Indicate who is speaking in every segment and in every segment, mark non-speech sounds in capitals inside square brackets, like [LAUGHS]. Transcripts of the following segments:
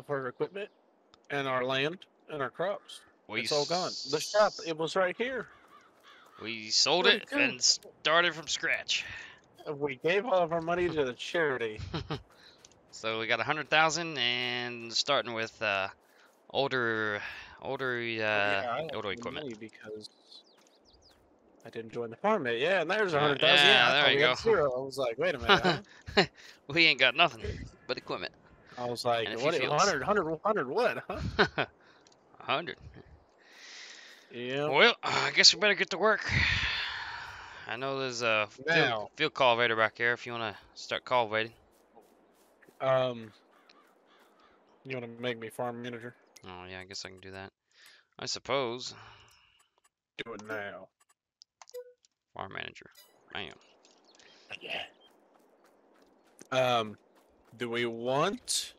Speaker 1: of our equipment and our land and our crops.
Speaker 2: We
Speaker 1: it's all gone. The shop, it was right here.
Speaker 2: We sold it
Speaker 1: it go?
Speaker 2: and started from scratch.
Speaker 1: We gave all of our money to the charity. [LAUGHS]
Speaker 2: So we got a hundred thousand and starting with uh, older, older, uh,
Speaker 1: yeah,
Speaker 2: older equipment.
Speaker 1: because I didn't join the farm yet. Yeah, and there's a
Speaker 2: Yeah,
Speaker 1: hundred thousand.
Speaker 2: yeah,
Speaker 1: Yeah, I
Speaker 2: there you go.
Speaker 1: Zero. I was like, wait a minute. [LAUGHS]
Speaker 2: We ain't got nothing but equipment.
Speaker 1: I was like, what? 100, 100, 100 what? Huh? [LAUGHS]
Speaker 2: Hundred.
Speaker 1: Yeah.
Speaker 2: Well, I guess we better get to work. I know there's a field,
Speaker 1: Now.
Speaker 2: field cultivator back here if you want to start cultivating.
Speaker 1: Um. You want to make me farm manager?
Speaker 2: Oh yeah, I guess I can do that. I suppose.
Speaker 1: Do it now.
Speaker 2: Farm manager. Bam.
Speaker 1: Yeah. Um, do we want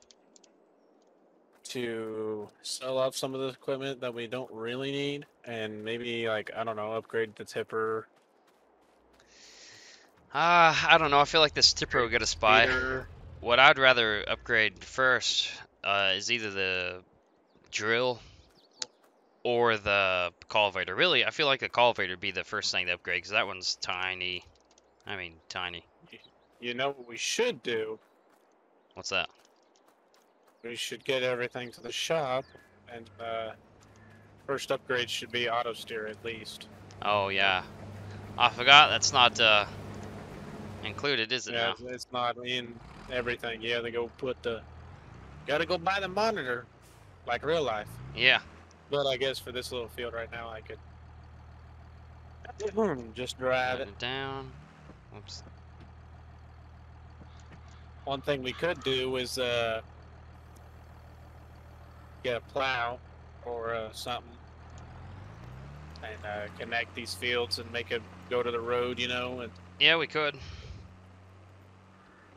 Speaker 1: to sell off some of the equipment that we don't really need, and maybe like I don't know, upgrade the tipper,
Speaker 2: Uh, I don't know. I feel like this tipper will get a spy.
Speaker 1: feeder?
Speaker 2: What I'd rather upgrade first uh, is either the drill or the cultivator. Really, I feel like the cultivator would be the first thing to upgrade because that one's tiny. I mean, tiny.
Speaker 1: You know what we should do?
Speaker 2: What's that?
Speaker 1: We should get everything to the shop, and uh, first upgrade should be auto steer at least.
Speaker 2: Oh yeah, I forgot that's not uh, included, is it
Speaker 1: Yeah,
Speaker 2: now?
Speaker 1: it's, it's not in everything. Yeah, they go put the. Gotta go buy the monitor, like real life.
Speaker 2: Yeah.
Speaker 1: But I guess for this little field right now, I could just drive it.
Speaker 2: it down. Whoops.
Speaker 1: One thing we could do is uh, get a plow or uh, something and uh, connect these fields and make it go to the road, you know. And
Speaker 2: Yeah, we could.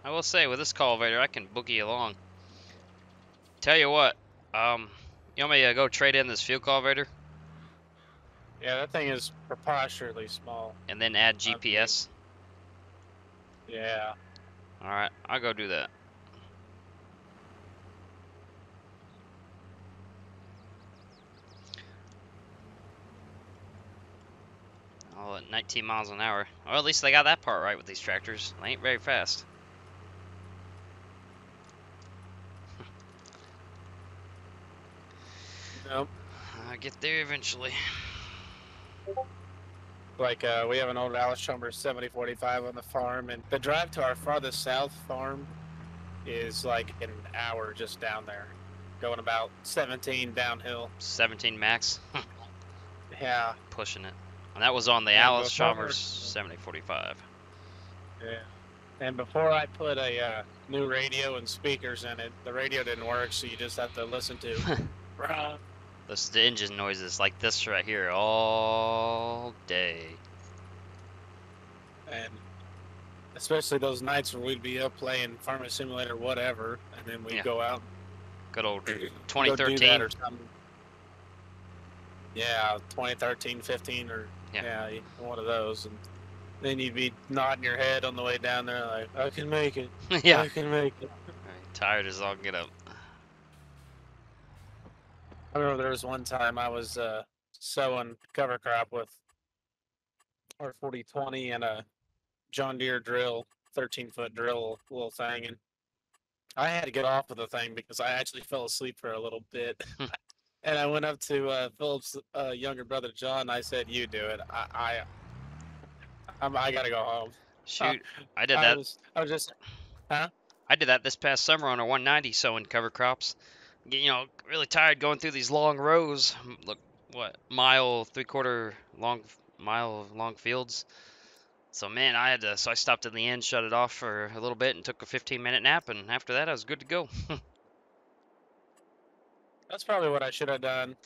Speaker 2: I will say, with this cultivator, I can boogie along. Tell you what, um, you want me to go trade in this field cultivator
Speaker 1: yeah, that thing is preposterously small.
Speaker 2: and then add. GPS?
Speaker 1: Yeah.
Speaker 2: All right, I'll go do that. Oh, at 19 miles an hour. Or at least they got that part right with these tractors. They ain't very fast.
Speaker 1: Nope.
Speaker 2: I'll get there eventually.
Speaker 1: Like uh, we have an old Allis-Chalmers 7045 on the farm, and the drive to our farthest south farm is like an hour just down there, going about 17 downhill.
Speaker 2: 17 max, [LAUGHS]
Speaker 1: Yeah,
Speaker 2: pushing it. And that was on the
Speaker 1: Yeah,
Speaker 2: Allis-Chalmers 7045.
Speaker 1: yeah. And before I put a uh, new radio and speakers in it, the radio didn't work, so you just have to listen to. [LAUGHS] Rah.
Speaker 2: Listen to engine noises like this right here all day.
Speaker 1: and especially those nights where we'd be up playing Farming Simulator, whatever, and then we'd
Speaker 2: Yeah.
Speaker 1: go out
Speaker 2: Good old
Speaker 1: go do that
Speaker 2: 2013.
Speaker 1: or something. Yeah, 2013, 15, or
Speaker 2: Yeah.
Speaker 1: yeah. one of those, and then you'd be nodding your head on the way down there, like I can make it, [LAUGHS]
Speaker 2: yeah.
Speaker 1: I can make it.
Speaker 2: Right, Tired as all get up.
Speaker 1: I remember there was one time I was uh, sowing cover crop with our 4020 and a John Deere drill, 13 foot drill little thing, and I had to get off of the thing because I actually fell asleep for a little bit. [LAUGHS] and I went up to uh, Philip's uh, younger brother John. I said, "You do it. I, I, I'm, I gotta go home."
Speaker 2: Shoot, I did
Speaker 1: I
Speaker 2: that.
Speaker 1: was, I was just, huh?
Speaker 2: I did that this past summer on a 190 sowing cover crops. You know, really tired going through these long rows. Look, what mile, three quarter long, mile long fields. So man, I had to. So I stopped in the end, shut it off for a little bit, and took a 15 minute nap. And after that, I was good to go. [LAUGHS]
Speaker 1: that's probably what I should have done.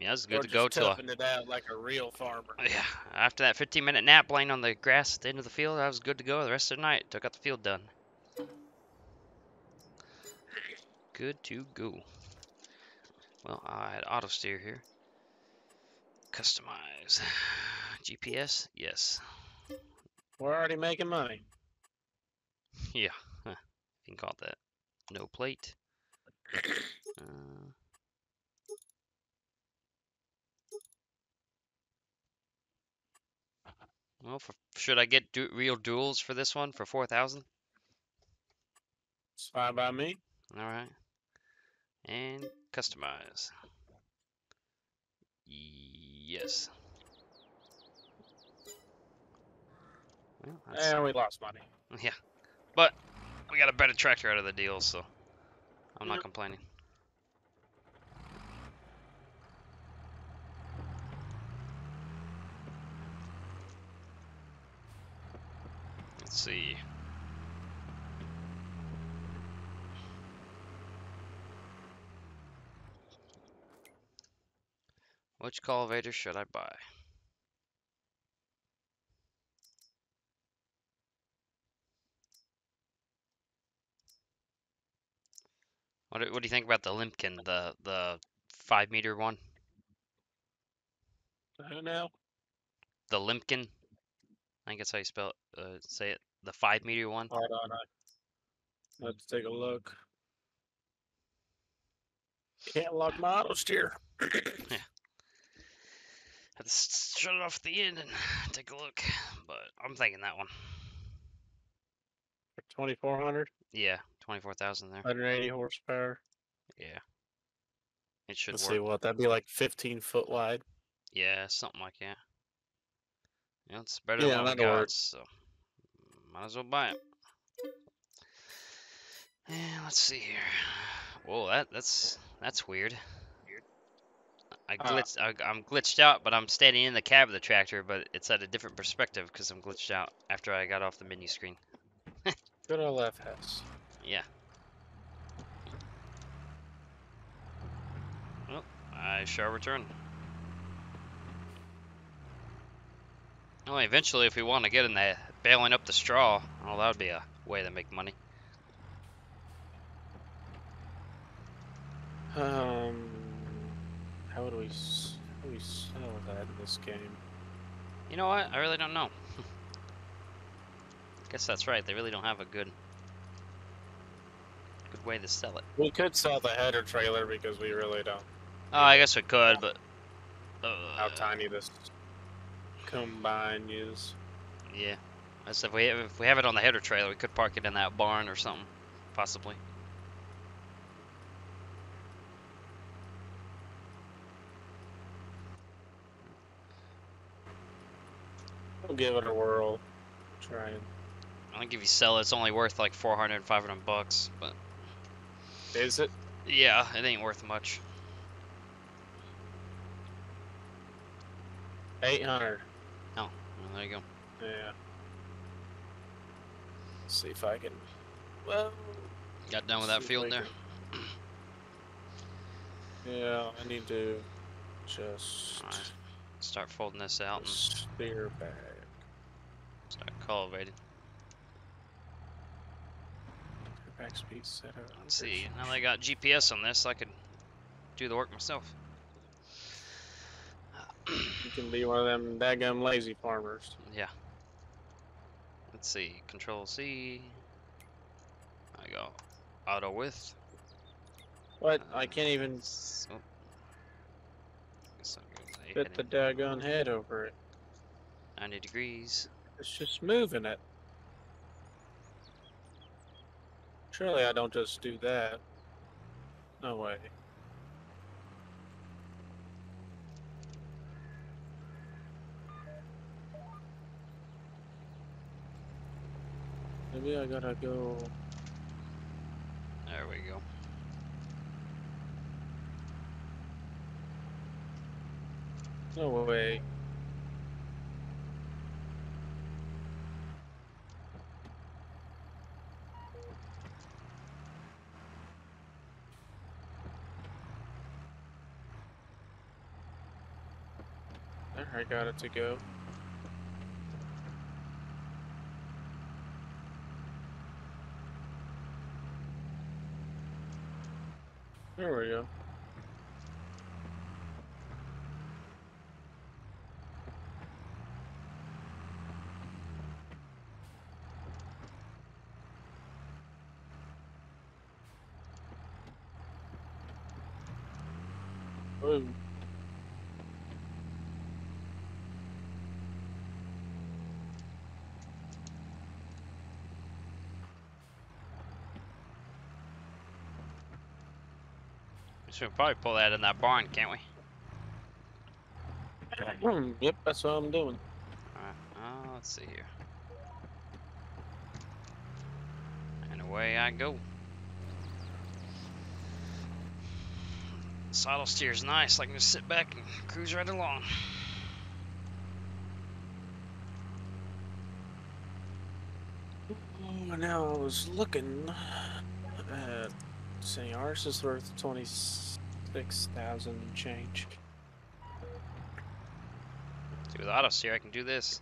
Speaker 2: Yeah, I was
Speaker 1: or
Speaker 2: good to
Speaker 1: just
Speaker 2: go till. I-
Speaker 1: it out like a real farmer.
Speaker 2: Oh, yeah, after that 15 minute nap laying on the grass at the end of the field, I was good to go the rest of the night. Took out the field done. Good to go. Well, I had auto steer here. Customize. [SIGHS] GPS? Yes.
Speaker 1: We're already making money. [LAUGHS]
Speaker 2: Yeah. huh, You can call it that. No plate. [COUGHS] Uh, well, for, should I get du- real duals for this one for four thousand?
Speaker 1: It's fine by me.
Speaker 2: All right. And customize. Yes. Well,
Speaker 1: And we lost money. [LAUGHS]
Speaker 2: yeah, but we got a better tractor out of the deal, so I'm not
Speaker 1: Yep.
Speaker 2: complaining. Let's see. Which cultivator should I buy? What do, what do you think about the Lemken, the the five meter one?
Speaker 1: Who now?
Speaker 2: The Lemken. I think that's how you spell it, uh, say it. The five meter one.
Speaker 1: Hold on. I- Let's take a look. Can't lock my auto steer. [LAUGHS]
Speaker 2: Have to shut it off at the end and [SIGHS] take a look. But I'm thinking that one.
Speaker 1: 2400,
Speaker 2: Yeah, twenty four thousand there.
Speaker 1: 180 horsepower.
Speaker 2: Yeah. It should
Speaker 1: Let's
Speaker 2: work.
Speaker 1: see what that'd be like 15 foot wide.
Speaker 2: Yeah, something like that. Yeah, it's better
Speaker 1: Yeah,
Speaker 2: than what we
Speaker 1: that'll
Speaker 2: got,
Speaker 1: work.
Speaker 2: so might as well buy it. And let's see here. Whoa, that that's that's weird. I
Speaker 1: Uh,
Speaker 2: glitched. I, I'm glitched out, but I'm standing in the cab of the tractor, but it's at a different perspective because I'm glitched out after I got off the menu screen. [LAUGHS]
Speaker 1: Good old FS.
Speaker 2: Yeah. Well, I shall return. Well, eventually, if we want to get in the baling up the straw, well, that would be a way to make money.
Speaker 1: Um, how would we how do we sell that in this game?
Speaker 2: You know what? I really don't know. [LAUGHS] I guess that's right. They really don't have a good, good way to sell it.
Speaker 1: We could sell the header trailer because we really don't
Speaker 2: Oh, I guess we could, but
Speaker 1: how
Speaker 2: uh,
Speaker 1: tiny this combine is.
Speaker 2: Yeah. As if we if we have it on the header trailer, we could park it in that barn or something, possibly.
Speaker 1: We'll give it a whirl. Try and
Speaker 2: I think if you sell it, it's only worth like 400, 500 bucks. But
Speaker 1: is it?
Speaker 2: yeah, it ain't worth much.
Speaker 1: 800.
Speaker 2: Well, there you go.
Speaker 1: Yeah. Let's see if I can. Well,
Speaker 2: Got done with that field there.
Speaker 1: Yeah, I need to just
Speaker 2: Alright. Start folding this out and
Speaker 1: steer back.
Speaker 2: Cultivating.
Speaker 1: Back speed set up.
Speaker 2: Let's see. Now I got GPS on this, I could do the work myself.
Speaker 1: You can be one of them daggum lazy farmers.
Speaker 2: Yeah. Let's see. Control C. I go auto width.
Speaker 1: What? Uh, I can't even
Speaker 2: oh. Guess I'll go with A
Speaker 1: fit the daggone head over it.
Speaker 2: 90 degrees.
Speaker 1: It's just moving it. Surely I don't just do that. No way. Maybe I gotta go.
Speaker 2: There we go.
Speaker 1: No way. I got it to go. There we go. Ooh.
Speaker 2: So we can probably pull that in that barn, can't we?
Speaker 1: Hmm, yep, that's what I'm doing.
Speaker 2: Alright, uh, let's see here. And away I go. Auto steer's nice. I can just sit back and cruise right along.
Speaker 1: Oh, now I was looking at saying ours is worth twenty six thousand change.
Speaker 2: See, with auto steer, I can do this.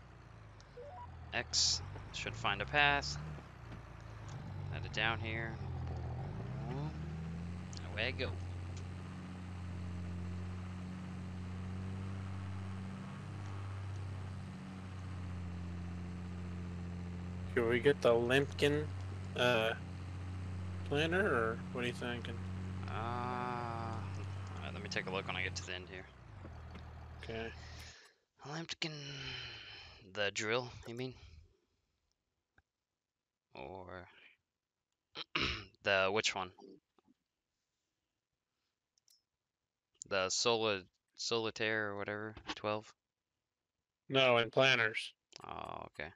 Speaker 2: X should find a path. Let it down here. Away I go.
Speaker 1: Should we get the Lemken uh, planner, or what are you thinking?
Speaker 2: Uh, let me take a look when I get to the end here.
Speaker 1: Okay.
Speaker 2: Lemken, the drill, you mean? Or [CLEARS THROAT] the which one? The Sola Solitair or whatever, twelve.
Speaker 1: No, in planners,
Speaker 2: Oh, okay.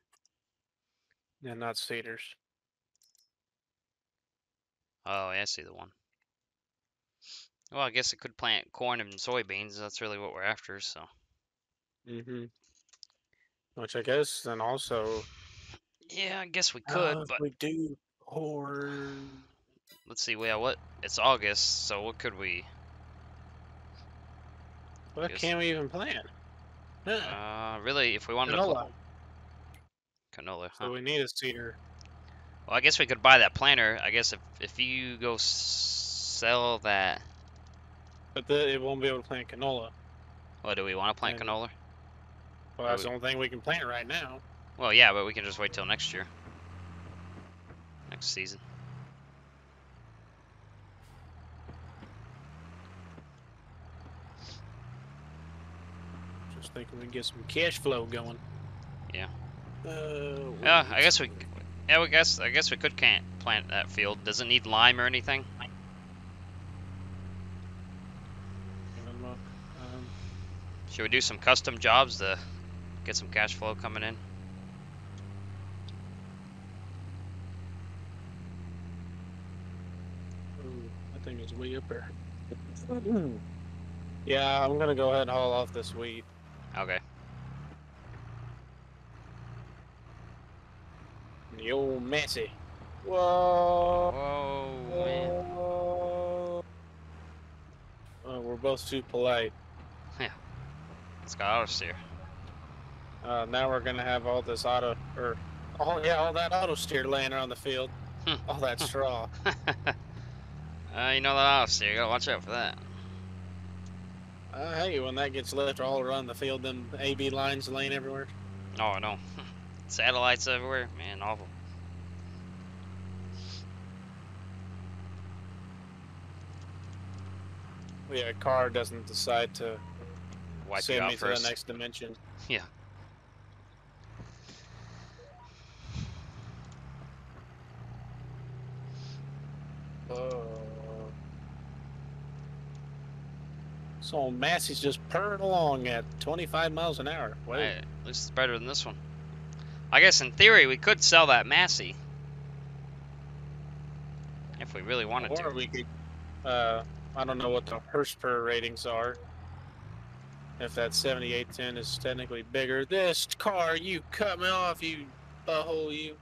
Speaker 1: and not seeders.
Speaker 2: Oh, yeah, I see the one. Well, I guess it could plant corn and soybeans. That's really what we're after. So
Speaker 1: Mm-hmm. Which I guess then also
Speaker 2: yeah, I guess we
Speaker 1: uh,
Speaker 2: could,
Speaker 1: if
Speaker 2: but
Speaker 1: we do corn.
Speaker 2: let's see. Well, what? It's August, so what could we?
Speaker 1: What
Speaker 2: Guess-
Speaker 1: can't we even plant?
Speaker 2: Uh, really, if we wanted to
Speaker 1: Canola.
Speaker 2: canola, huh?
Speaker 1: So we need a seeder.
Speaker 2: Well, I guess we could buy that planter. I guess if if you go s- sell that,
Speaker 1: But the, it won't be able to plant canola.
Speaker 2: what do we want to plant
Speaker 1: And-
Speaker 2: canola?
Speaker 1: Well, that's
Speaker 2: we-
Speaker 1: the only thing we can plant right now.
Speaker 2: Well, yeah, but we can just wait till next year, next season.
Speaker 1: Just thinking we can get some cash flow going.
Speaker 2: Yeah.
Speaker 1: Uh,
Speaker 2: Yeah, I guess we. Yeah, we guess I guess we could can't plant that field. Does it need lime or anything?
Speaker 1: Um,
Speaker 2: Should we do some custom jobs to get some cash flow coming in?
Speaker 1: ooh, that thing is way up there. [CLEARS THROAT] yeah, I'm gonna go ahead and haul off this wheat.
Speaker 2: Okay.
Speaker 1: The old Massey. Whoa.
Speaker 2: Whoa, man.
Speaker 1: Whoa. Uh, we're both too polite. Yeah.
Speaker 2: It's got auto steer.
Speaker 1: Uh, now we're gonna have all this auto, or oh yeah, all that auto steer laying around the field.
Speaker 2: Hmm.
Speaker 1: all that straw. [LAUGHS]
Speaker 2: uh, you know that auto steer. You gotta watch out for that.
Speaker 1: Uh, hey, when that gets left all around the field, them AB lines laying everywhere.
Speaker 2: Oh, I know. [LAUGHS] Satellites everywhere. Man, awful.
Speaker 1: Yeah, a car doesn't decide to
Speaker 2: Wipe
Speaker 1: send me to
Speaker 2: first.
Speaker 1: the next dimension.
Speaker 2: Yeah.
Speaker 1: Oh. So Massey's just purring along at 25 miles an hour. Wait,
Speaker 2: Hey, at least it's better than this one. I guess in theory we could sell that Massey. If we really wanted
Speaker 1: or
Speaker 2: to.
Speaker 1: we could. Uh, I don't know what the horsepower ratings are. If that 7810 is technically bigger, this car, you cut me off, you butthole, you.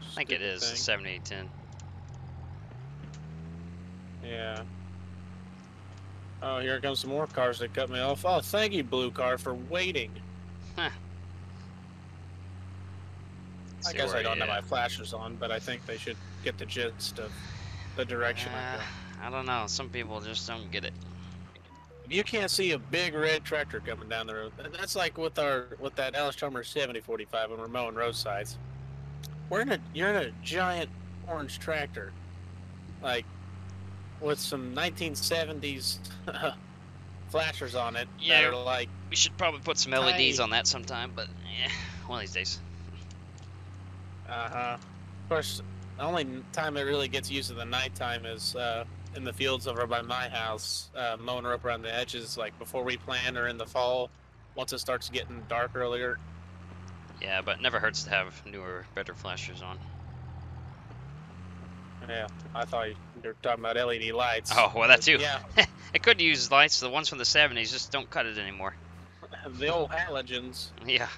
Speaker 2: I think it is
Speaker 1: thing.
Speaker 2: 7810.
Speaker 1: Yeah. Oh, here comes some more cars that cut me off. Oh, thank you, blue car, for waiting. I guess I don't have my flashers on, but I think they should get the gist of the direction I'm
Speaker 2: Uh,
Speaker 1: going.
Speaker 2: I don't know. Some people just don't get it.
Speaker 1: You can't see a big red tractor coming down the road. That's like with our with that Allis-Chalmers 7045 when we're mowing roadsides. We're in a you're in a giant orange tractor. Like with some 1970s [LAUGHS] flashers on it.
Speaker 2: Yeah.
Speaker 1: Like,
Speaker 2: We should probably put some. LEDs on that sometime, but yeah, [LAUGHS] one of these days.
Speaker 1: uh huh. Of course, the only time it really gets used in the nighttime is uh, in the fields over by my house, uh, mowing up around the edges, like before we plant or in the fall. Once it starts getting dark earlier,
Speaker 2: Yeah, but never hurts to have newer, better flashers on.
Speaker 1: yeah. I thought you were talking about LED lights.
Speaker 2: Oh, well, that too.
Speaker 1: Yeah, [LAUGHS]
Speaker 2: It could use lights. The ones from the 70s just don't cut it anymore.
Speaker 1: the old halogens.
Speaker 2: Yeah.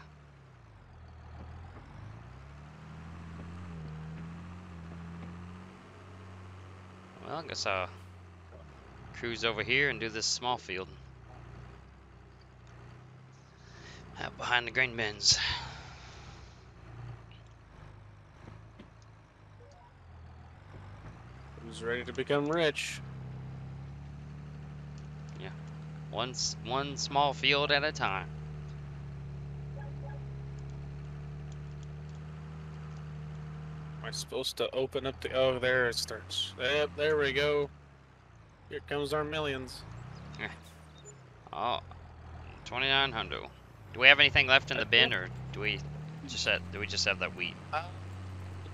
Speaker 2: Well, I guess I'll cruise over here and do this small field. Out behind the grain bins.
Speaker 1: Who's ready to become rich?
Speaker 2: Yeah. One, one small field at a time.
Speaker 1: I supposed to open up the? Oh, there it starts. Yep, there we go. Here comes our millions. [LAUGHS]
Speaker 2: Oh, 2900. Do we have anything left in the bin, or do we just have, do we just have that wheat?
Speaker 1: I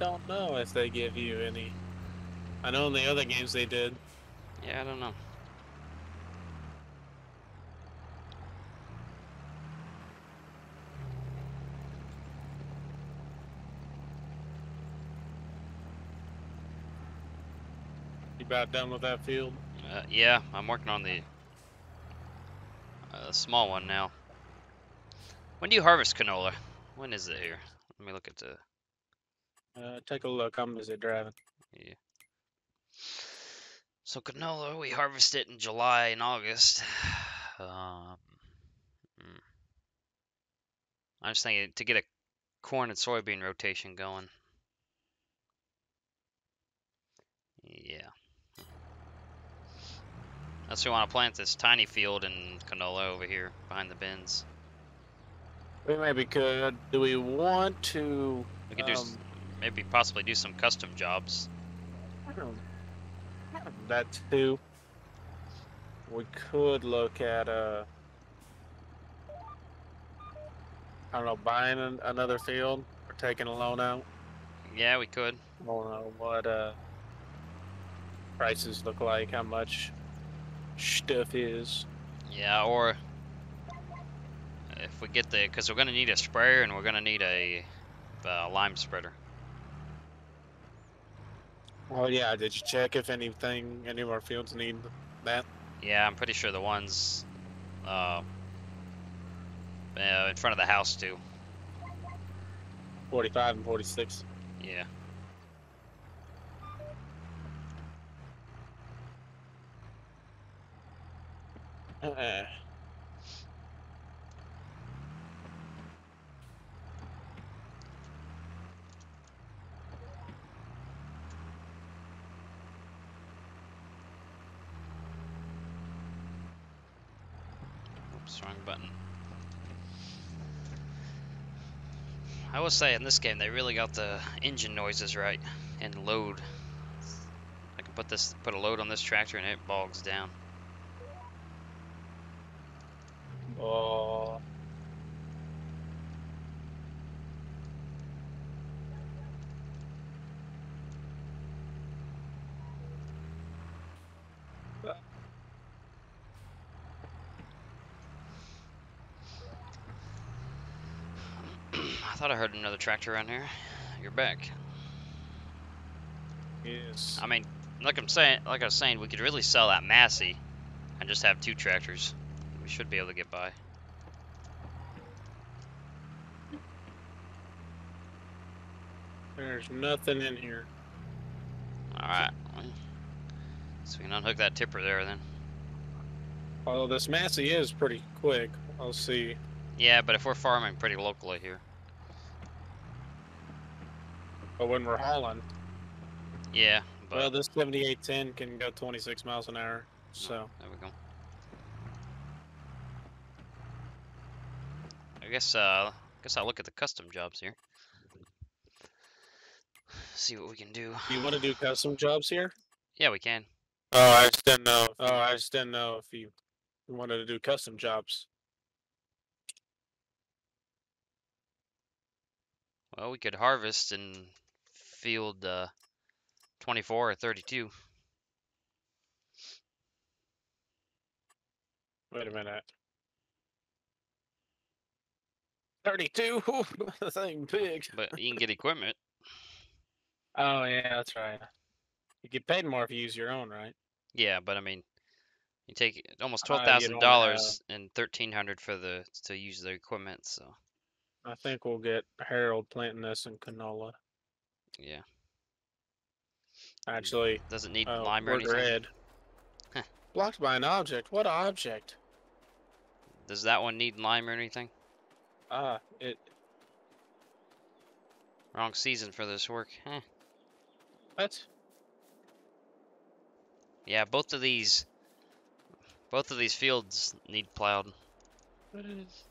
Speaker 1: don't know if they give you any. I know in the other games they did.
Speaker 2: Yeah, I don't know.
Speaker 1: About done with that field?
Speaker 2: Uh, yeah, I'm working on the uh, small one now. When do you harvest canola? When is it here? Let me look at the.
Speaker 1: Uh, take a look. I'm busy driving. Yeah.
Speaker 2: So canola, we harvest it in July and August. [SIGHS] Um, mm. I'm just thinking to get a corn and soybean rotation going. Yeah. Unless we want to plant this tiny field in canola over here behind the bins.
Speaker 1: We maybe could. Do we want to?
Speaker 2: We could do
Speaker 1: Um,
Speaker 2: maybe possibly do some custom jobs.
Speaker 1: That too. We could look at uh. I don't know, buying an, another field or taking a loan out.
Speaker 2: Yeah, we could.
Speaker 1: I don't know what uh prices look like, how much stuff is.
Speaker 2: Yeah, or if we get the, because we're gonna need a sprayer and we're gonna need a uh, lime spreader.
Speaker 1: Oh yeah, did you check if anything any of our fields need that?
Speaker 2: Yeah, I'm pretty sure the ones uh, uh, in front of the house do.
Speaker 1: Forty five and forty six.
Speaker 2: Yeah.
Speaker 1: Uh, [LAUGHS]
Speaker 2: Oops, wrong button. I will say in this game they really got the engine noises right and load. I can put this put a load on this tractor and it bogs down.
Speaker 1: Oh. [CLEARS THROAT]
Speaker 2: I thought I heard another tractor around here. You're back.
Speaker 1: Yes.
Speaker 2: I mean, like I'm saying, like I was saying, we could really sell that Massey and just have two tractors. We should be able to get by.
Speaker 1: There's nothing in here.
Speaker 2: All right. So we can unhook that tipper there then.
Speaker 1: Although this Massey is pretty quick. I'll see.
Speaker 2: Yeah, but if we're farming pretty locally here.
Speaker 1: But when we're hauling,
Speaker 2: Yeah, but
Speaker 1: well, this 7810 can go 26 miles an hour. So
Speaker 2: there we go. Guess uh guess I'll look at the custom jobs here. See what we can do.
Speaker 1: do you want to do custom jobs here?
Speaker 2: Yeah, we can.
Speaker 1: Oh, I just didn't know. Oh, I just didn't know if you wanted to do custom jobs.
Speaker 2: Well, we could harvest in field uh, 24 or 32.
Speaker 1: Wait a minute. 32? [LAUGHS] Ooh, the thing big.
Speaker 2: But you can get equipment.
Speaker 1: Oh, yeah, that's right. You get paid more if you use your own, right?
Speaker 2: Yeah, but I mean, you take almost
Speaker 1: uh,
Speaker 2: dollars and thirteen hundred for the to use the equipment. So
Speaker 1: I think we'll get Harold planting this in canola.
Speaker 2: yeah,
Speaker 1: Actually,
Speaker 2: doesn't need
Speaker 1: uh,
Speaker 2: lime or anything.
Speaker 1: red.
Speaker 2: Huh. [LAUGHS]
Speaker 1: Blocked by an object. What object?
Speaker 2: Does that one need lime or anything?
Speaker 1: Ah, it.
Speaker 2: Wrong season for this work. Huh.
Speaker 1: What?
Speaker 2: Yeah, both of these, both of these fields need plowed.
Speaker 1: What is?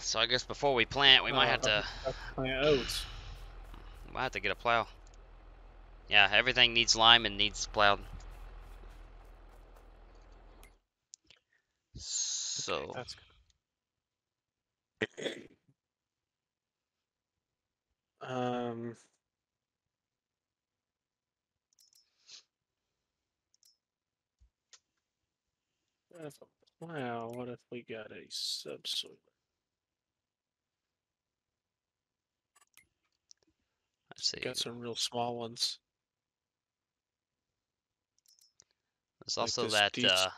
Speaker 2: So I guess before we plant, we might
Speaker 1: Oh,
Speaker 2: have to
Speaker 1: plant oats.
Speaker 2: might have to get a plow. Yeah, everything needs lime and needs plowed. So
Speaker 1: That's um. What if a plow? What if we got a subsoil?
Speaker 2: let's see.
Speaker 1: Got some real small ones.
Speaker 2: There's also that
Speaker 1: DC
Speaker 2: uh,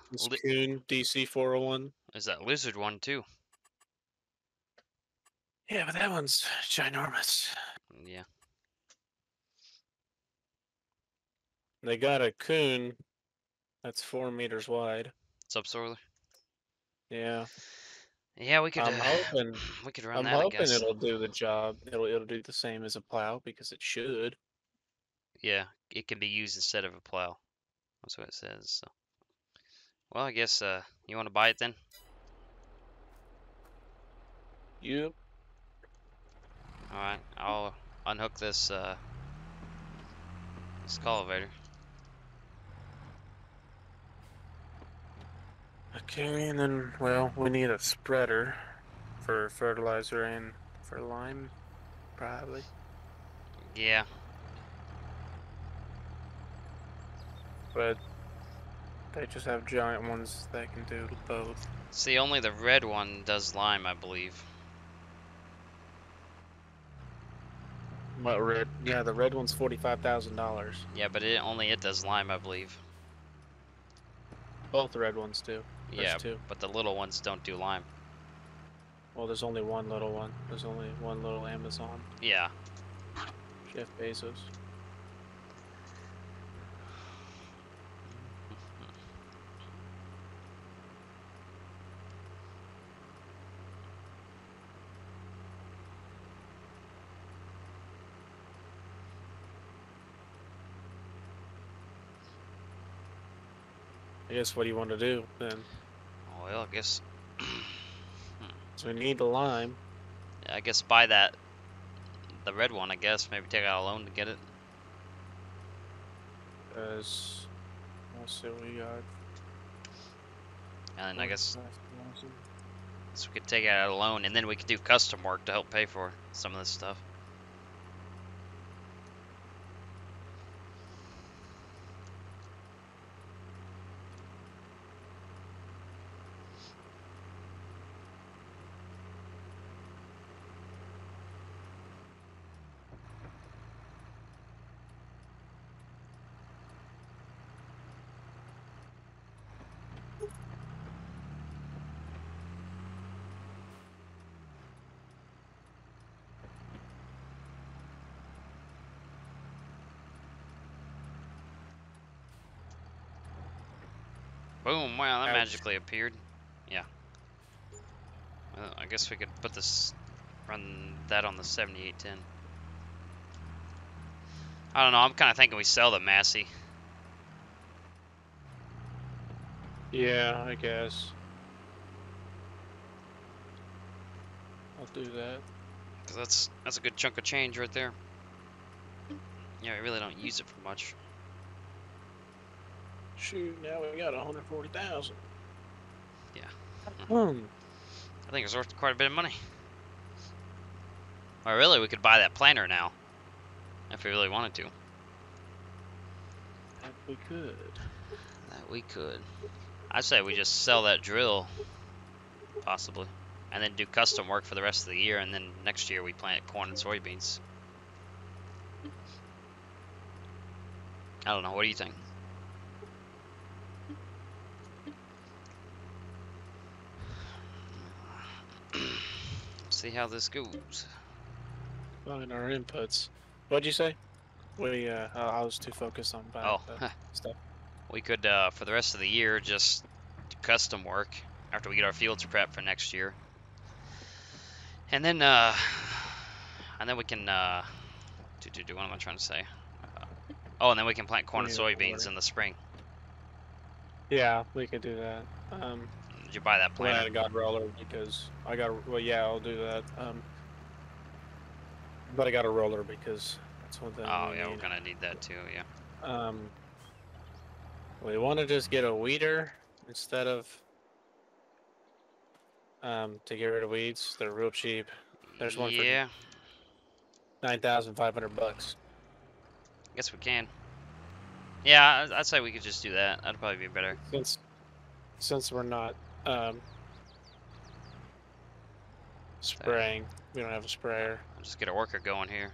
Speaker 1: DC four hundred one.
Speaker 2: there's that lizard one too.
Speaker 1: Yeah, but that one's ginormous.
Speaker 2: Yeah.
Speaker 1: They got a Kuhn that's four meters wide.
Speaker 2: Subsoiler.
Speaker 1: Yeah,
Speaker 2: Yeah, we could.
Speaker 1: I'm
Speaker 2: uh,
Speaker 1: hoping. [LAUGHS]
Speaker 2: we could run
Speaker 1: I'm
Speaker 2: that. I
Speaker 1: hoping it'll do the job. It'll it'll do the same as a plow because it should.
Speaker 2: Yeah, it can be used instead of a plow. That's what it says. So. Well, I guess uh, you want to buy it then.
Speaker 1: Yep.
Speaker 2: All right, I'll unhook this uh, this cultivator.
Speaker 1: Okay, and then well, we need a spreader for fertilizer and for lime, probably.
Speaker 2: Yeah,
Speaker 1: But they just have giant ones that can do both.
Speaker 2: see, only the red one does lime, I believe.
Speaker 1: What red? Yeah, the red one's forty-five thousand dollars.
Speaker 2: Yeah, but it only it does lime, I believe.
Speaker 1: Both the red ones do. There's
Speaker 2: yeah,
Speaker 1: two.
Speaker 2: but the little ones don't do lime.
Speaker 1: Well, there's only one little one. There's only one little Amazon.
Speaker 2: Yeah,
Speaker 1: Jeff Bezos. I guess what do you want to do then?
Speaker 2: well, I guess. [CLEARS THROAT]
Speaker 1: So we need the lime.
Speaker 2: I guess buy that, the red one. I guess maybe take out a loan to get it.
Speaker 1: As let's see what we got.
Speaker 2: And I guess so we could take out a loan, and then we could do custom work to help pay for some of this stuff. Boom! Wow, that
Speaker 1: Ouch.
Speaker 2: Magically appeared. Yeah. Well, I guess we could put this, run that on the 7810. I don't know. I'm kind of thinking we sell the Massey.
Speaker 1: Yeah, I guess. I'll do that.
Speaker 2: Cause that's that's a good chunk of change right there. Yeah, we really don't use it for much.
Speaker 1: Shoot, now we got 140,000.
Speaker 2: Yeah.
Speaker 1: Hmm.
Speaker 2: I think it's worth quite a bit of money. Or really, we could buy that planter now, if we really wanted to.
Speaker 1: That we could.
Speaker 2: That we could. I'd say we just sell that drill, possibly, and then do custom work for the rest of the year, and then next year we plant corn and soybeans. I don't know. What do you think? See how this goes.
Speaker 1: Find our inputs. What'd you say? We, uh, I was too focused on buying
Speaker 2: Oh,
Speaker 1: stuff.
Speaker 2: we could uh, for the rest of the year just do custom work after we get our fields prepped for next year and then uh and then we can uh do, do, do what am i trying to say uh, oh and then we can plant corn and soybeans in the spring
Speaker 1: Yeah, we could do that. Um,
Speaker 2: did you buy that
Speaker 1: Well, I
Speaker 2: planter
Speaker 1: got roller because I got. a- Well, yeah, I'll do that. Um, but I got a roller because that's one thing.
Speaker 2: oh
Speaker 1: we
Speaker 2: yeah we're gonna need that too yeah
Speaker 1: Um, we want to just get a weeder instead of um to get rid of weeds. They're real cheap. There's one for-
Speaker 2: yeah
Speaker 1: Nine thousand five hundred bucks.
Speaker 2: I guess we can yeah i'd say we could just do that that'd probably be better
Speaker 1: Since since we're not um spraying, we don't have a sprayer.
Speaker 2: I'll just get a worker going here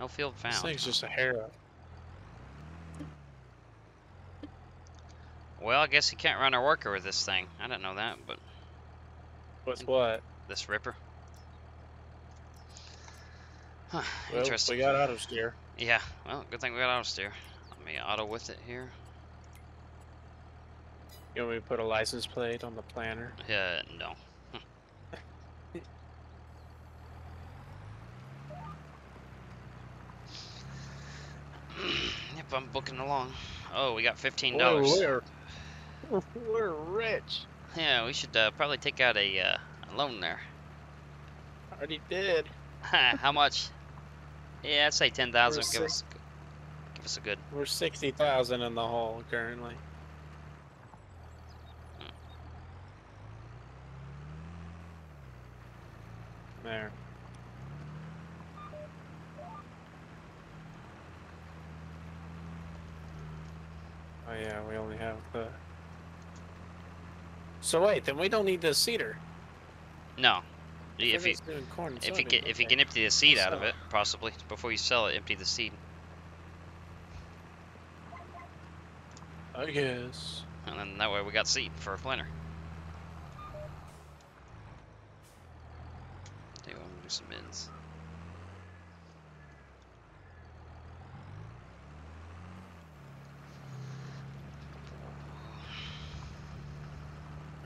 Speaker 2: no field found
Speaker 1: This thing's just a hair up.
Speaker 2: well i guess you can't run a worker with this thing i didn't know that but
Speaker 1: With what?
Speaker 2: this ripper. Huh, [SIGHS]
Speaker 1: Well,
Speaker 2: interesting.
Speaker 1: we got auto steer.
Speaker 2: Yeah, well, good thing we got auto steer. Let me auto with it here.
Speaker 1: You want me to put a license plate on the planter?
Speaker 2: Uh, no. [CLEARS THROAT] yep, I'm booking along. Oh, we got fifteen dollars.
Speaker 1: we're, [LAUGHS] we're rich.
Speaker 2: Yeah, we should uh, probably take out a, uh, a loan there.
Speaker 1: Already did. [LAUGHS]
Speaker 2: How much? Yeah, I'd say ten thousand. Give us, give us a good.
Speaker 1: We're sixty thousand in the hole currently. There. Oh yeah, we only have the. So wait, then we don't need the seeder.
Speaker 2: No, if
Speaker 1: We're
Speaker 2: you
Speaker 1: corn
Speaker 2: if you
Speaker 1: soybean,
Speaker 2: get if you
Speaker 1: okay.
Speaker 2: can empty the seed out of it, possibly before you sell it, empty the seed,
Speaker 1: I guess.
Speaker 2: and then that way we got seed for a planter. Tell you what, I'm gonna do some ends.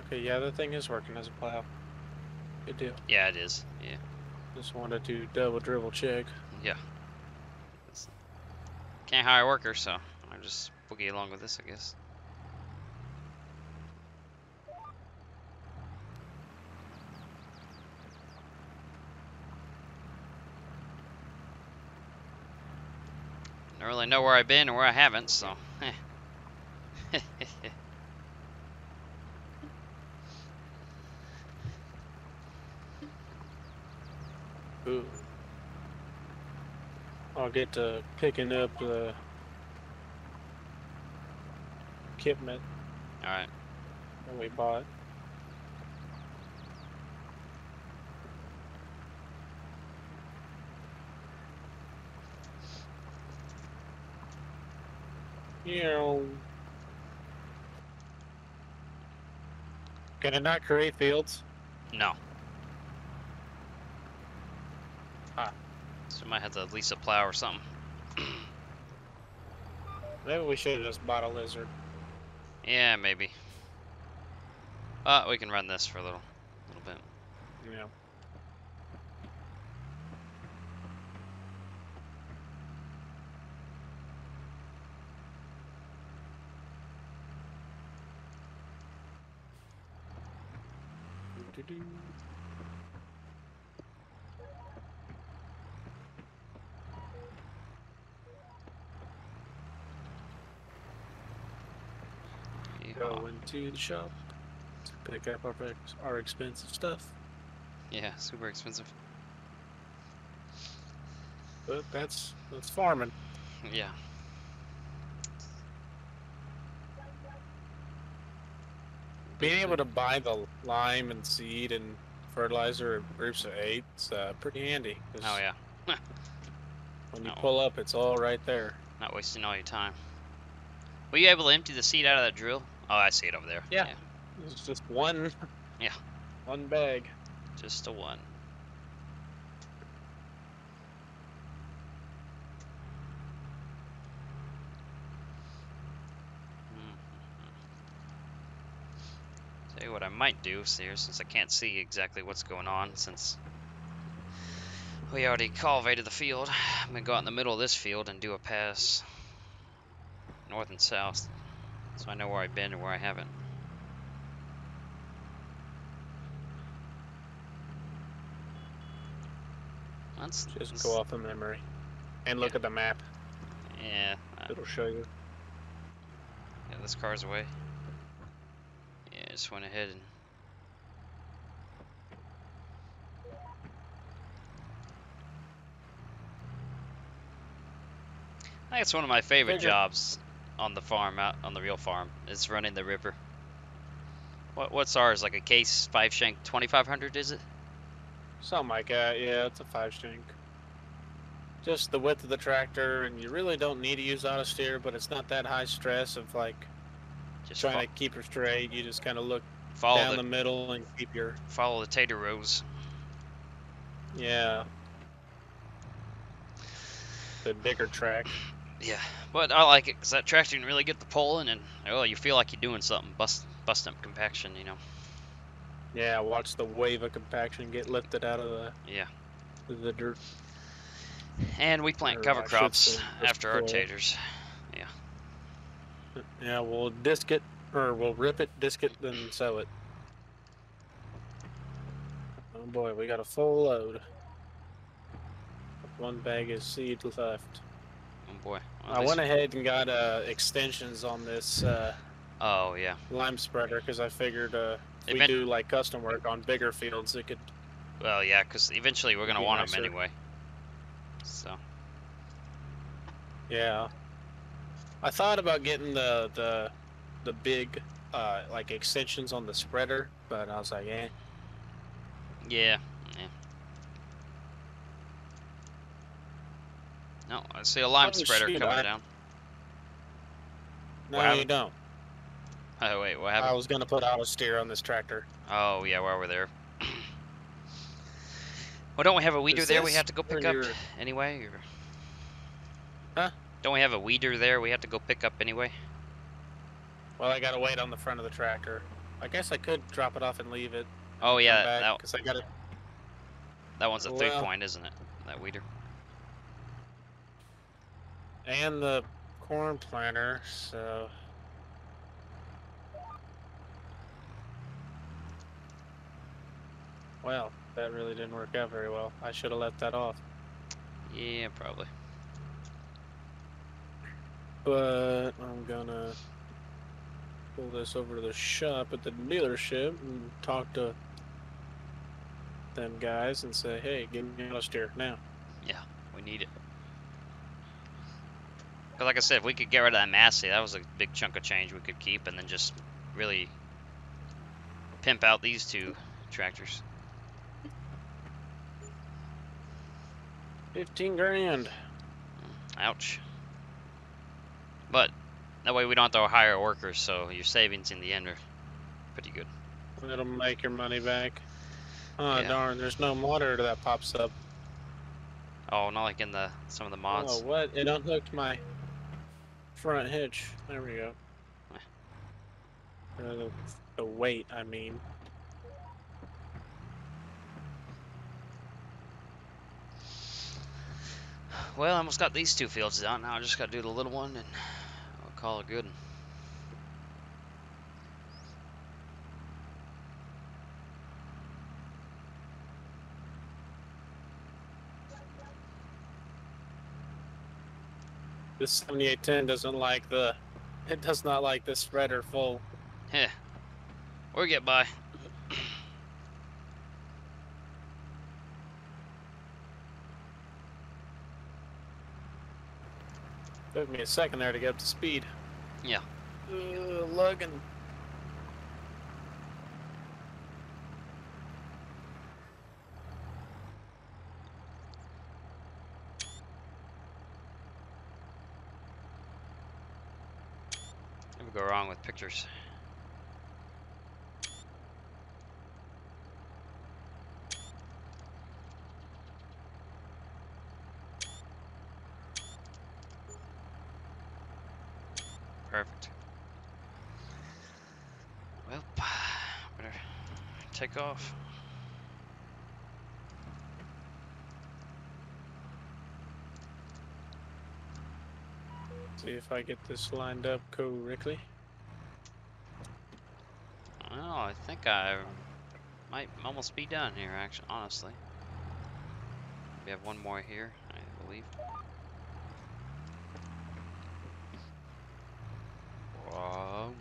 Speaker 1: Okay, yeah, the thing is working as a plow. Good deal.
Speaker 2: Yeah, it is. Yeah,
Speaker 1: Just wanted to double dribble check.
Speaker 2: yeah. It's- Can't hire workers, so I just boogie along with this, I guess. Don't really know where I've been or where I haven't, so. [LAUGHS]
Speaker 1: Ooh. I'll get to picking up the equipment
Speaker 2: Alright.
Speaker 1: that we bought. Can it not create fields?
Speaker 2: No.
Speaker 1: Ah.
Speaker 2: So we might have to lease a plow or something. [CLEARS THROAT]
Speaker 1: Maybe we should have just bought a lizard.
Speaker 2: yeah, maybe. Uh, we can run this for a little, little bit.
Speaker 1: Yeah. Doo-doo-doo. Going to the shop to pick up our our expensive stuff.
Speaker 2: Yeah, super expensive.
Speaker 1: But that's that's farming.
Speaker 2: Yeah.
Speaker 1: Being able to buy the lime and seed and fertilizer in groups of eight is uh, pretty handy.
Speaker 2: Oh yeah. [LAUGHS]
Speaker 1: When you
Speaker 2: No.
Speaker 1: pull up, it's all right there.
Speaker 2: Not wasting all your time. Were you able to empty the seed out of that drill? Oh, I see it over there.
Speaker 1: Yeah. It's just one.
Speaker 2: Yeah. [LAUGHS]
Speaker 1: One bag.
Speaker 2: Just a one. Mhm. Tell you what I might do here, since I can't see exactly what's going on, since we already cultivated the field. I'm gonna go out in the middle of this field and do a pass north and south, so I know where I've been and where I haven't. That's,
Speaker 1: Just go off of memory. And look
Speaker 2: Yeah.
Speaker 1: at the map.
Speaker 2: Yeah, uh,
Speaker 1: It'll show you.
Speaker 2: yeah, this car's away. Yeah, just went ahead and. I think it's one of my favorite
Speaker 1: Figure-
Speaker 2: jobs on the farm, out on the real farm, is running the ripper. What what's ours? Like a case five shank twenty five hundred, is it?
Speaker 1: Something like that. Yeah, it's a five shank. Just the width of the tractor, and you really don't need to use auto steer, but it's not that high stress of like
Speaker 2: Just
Speaker 1: trying to keep her straight. You just kind of look
Speaker 2: follow
Speaker 1: down
Speaker 2: the,
Speaker 1: the middle and keep your
Speaker 2: follow the tater rows.
Speaker 1: yeah. The bigger track.
Speaker 2: Yeah, but I like it because that tractor can really get the pulling, and oh, you feel like you're doing something, bust bust up compaction, you know.
Speaker 1: Yeah, watch the wave of compaction get lifted out of the
Speaker 2: Yeah.
Speaker 1: the dirt.
Speaker 2: And we plant
Speaker 1: Or
Speaker 2: cover crops after our taters.
Speaker 1: Yeah, Yeah, we'll disc it or we'll rip it, disc it, then sow it. Oh boy, we got a full load. One bag of seed left.
Speaker 2: Boy. Well,
Speaker 1: I went ahead and got uh, extensions on this uh,
Speaker 2: Oh yeah.
Speaker 1: lime spreader because I figured uh, if we do like custom work on bigger fields, it could.
Speaker 2: Well, yeah, because eventually we're gonna
Speaker 1: Be
Speaker 2: want them anyway. So
Speaker 1: Yeah. I thought about getting the the the big uh, like extensions on the spreader, but I was like, eh.
Speaker 2: yeah, yeah. No, I see a lime
Speaker 1: Oh,
Speaker 2: spreader
Speaker 1: shoot,
Speaker 2: coming
Speaker 1: I-
Speaker 2: down.
Speaker 1: No,
Speaker 2: Wow.
Speaker 1: you don't.
Speaker 2: Oh wait, what happened?
Speaker 1: I was gonna put auto steer on this tractor.
Speaker 2: Oh yeah, while we're there. [CLEARS THROAT] well, don't we have a weeder
Speaker 1: Is
Speaker 2: there? We have to go pick up anyway. Or...
Speaker 1: Huh?
Speaker 2: Don't we have a weeder there? We have to go pick up anyway.
Speaker 1: Well, I gotta wait on the front of the tractor. I guess I could drop it off and leave it.
Speaker 2: Oh yeah, that
Speaker 1: I got it.
Speaker 2: that one's a three point, isn't it? That weeder.
Speaker 1: And the corn planter, so. Well, that really didn't work out very well. I should have left that off.
Speaker 2: Yeah, probably.
Speaker 1: But I'm gonna pull this over to the shop at the dealership and talk to them guys and say, hey, get me auto steer now.
Speaker 2: Yeah, we need it. 'Cause like I said, if we could get rid of that Massey, that was a big chunk of change we could keep, and then just really pimp out these two tractors.
Speaker 1: 15 grand.
Speaker 2: Ouch. But that way we don't have to hire workers, so your savings in the end are pretty good.
Speaker 1: It'll make your money back. Oh,
Speaker 2: Yeah.
Speaker 1: darn, there's no monitor that pops up.
Speaker 2: Oh, not like in the some of the mods.
Speaker 1: Oh, what? It unhooked my front hitch. There we go.
Speaker 2: Eh.
Speaker 1: Uh, the, the weight, I mean.
Speaker 2: Well, I almost got these two fields done. Now I just got to do the little one, and I'll call it good.
Speaker 1: This 7810 doesn't like the. It does not like the spreader full.
Speaker 2: Heh. Or get by.
Speaker 1: Took me a second there to get up to speed.
Speaker 2: Yeah.
Speaker 1: Uh, lugging.
Speaker 2: Never go wrong with pictures. Perfect. Well, [SIGHS] better take off.
Speaker 1: See if I get this lined up correctly.
Speaker 2: Well, I think I might almost be done here, actually, honestly. We have one more here, I believe. Whoa.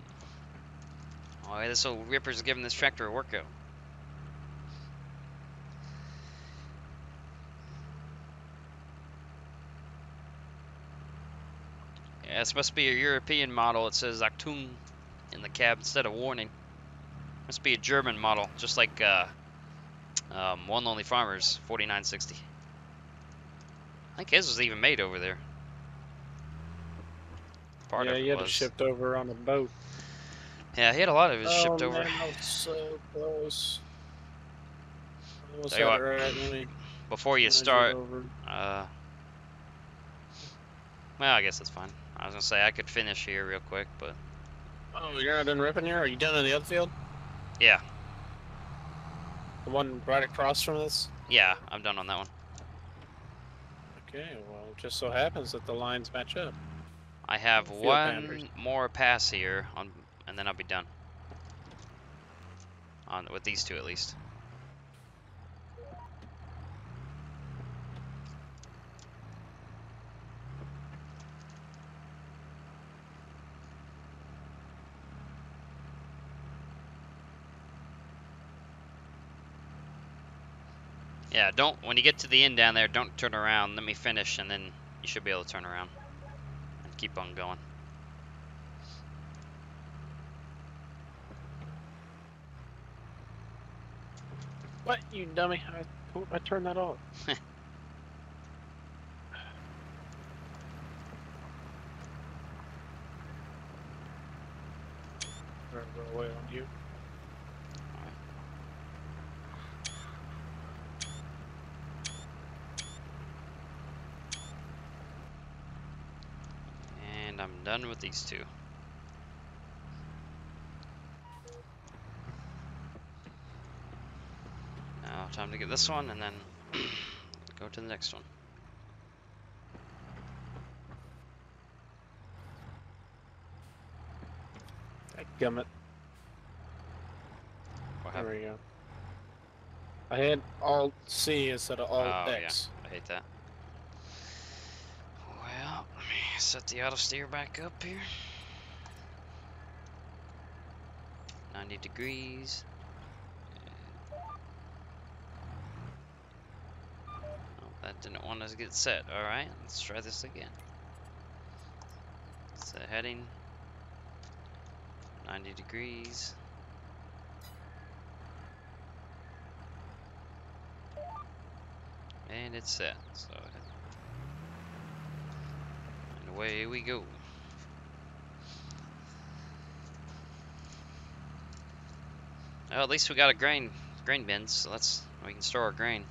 Speaker 2: Oh, yeah, this old Ripper's giving this tractor a workout. Yeah, supposed to be a European model. It says Achtung in the cab instead of warning. Must be a German model, just like uh, um, One Lonely Farmers 4960. I think his was even made over there. Part
Speaker 1: yeah,
Speaker 2: of
Speaker 1: he
Speaker 2: it
Speaker 1: had it
Speaker 2: was.
Speaker 1: shipped over on a boat.
Speaker 2: Yeah, he had a lot of his
Speaker 1: oh,
Speaker 2: shipped over.
Speaker 1: man, that was so close. Almost
Speaker 2: Tell you
Speaker 1: right
Speaker 2: Before you start, uh, well, I guess that's fine. I was gonna say I could finish here real quick, but
Speaker 1: Oh, you're not done ripping here? Are you done in the other field?
Speaker 2: Yeah,
Speaker 1: The one right across from this?
Speaker 2: yeah, I'm done on that one.
Speaker 1: Okay, well, it just so happens that the lines match up.
Speaker 2: I have
Speaker 1: Field
Speaker 2: one
Speaker 1: boundaries.
Speaker 2: more pass here on, and then I'll be done. On with these two at least. Yeah, don't when you get to the end down there, don't turn around. Let me finish, and then you should be able to turn around and keep on going.
Speaker 1: What, you dummy? I, I turned that off. [LAUGHS] Away on you.
Speaker 2: And I'm done with these two. Now, time to get this one and then [CLEARS THROAT] go to the next one.
Speaker 1: Gummit.
Speaker 2: What
Speaker 1: There
Speaker 2: happened?
Speaker 1: we go. I had Alt C instead of Alt
Speaker 2: Oh, yeah.
Speaker 1: X.
Speaker 2: I hate that. Well, let me set the auto steer back up here. 90 degrees. Oh, that didn't want us to get set. Alright, let's try this again. Set heading. 90 degrees. And it's set. So away we go. Well, at least we got a grain grain bin, so let's we can store our grain.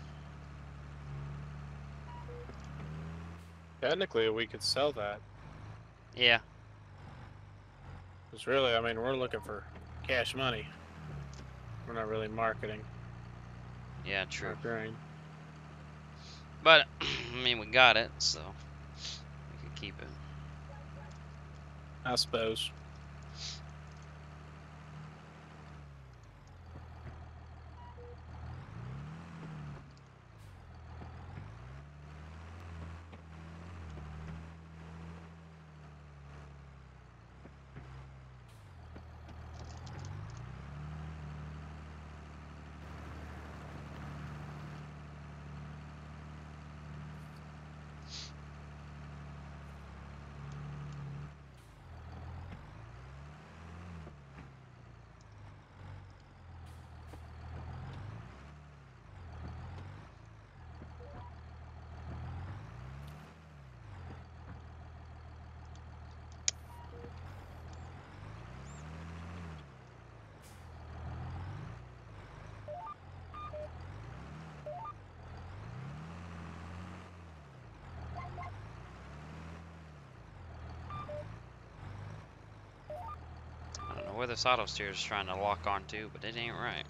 Speaker 1: Technically, we could sell that.
Speaker 2: Yeah,
Speaker 1: Because really, I mean, we're looking for cash money. We're not really marketing
Speaker 2: yeah,
Speaker 1: our
Speaker 2: true.
Speaker 1: grain.
Speaker 2: But [CLEARS THROAT] I mean, we got it, so keep it.
Speaker 1: I suppose.
Speaker 2: This auto steer is trying to lock onto, but it ain't right.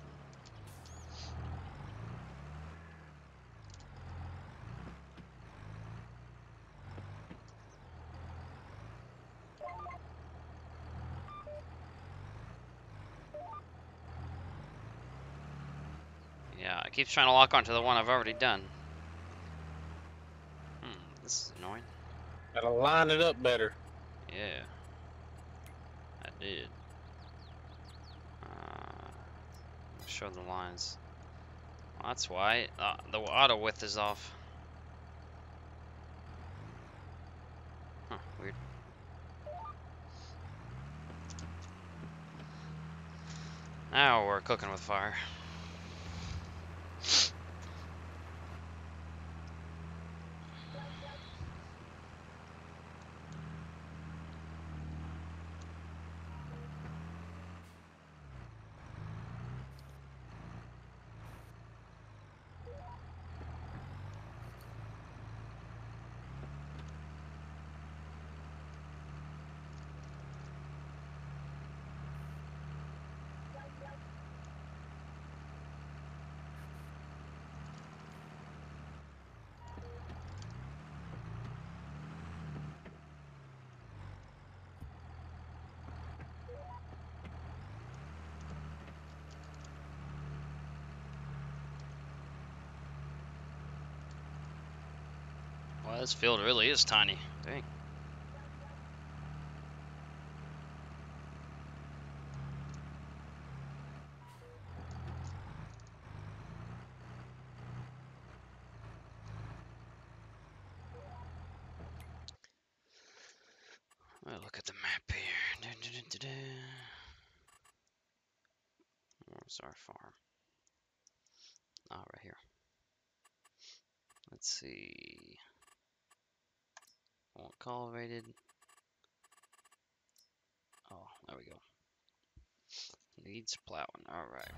Speaker 2: Yeah, it keeps trying to lock onto the one I've already done. Hmm, this is annoying.
Speaker 1: Gotta line it up better.
Speaker 2: Yeah. I did. Uh, show the lines. Well, that's why. Uh, the auto width is off. Huh, weird. Now we're cooking with fire. Well, this field really is tiny. Dang. Well, look at the map here. Dun, dun, dun, dun, dun. Where's our farm? Ah, right here. Let's see. Cultivated. Oh, there we go. Needs plowing. Alright.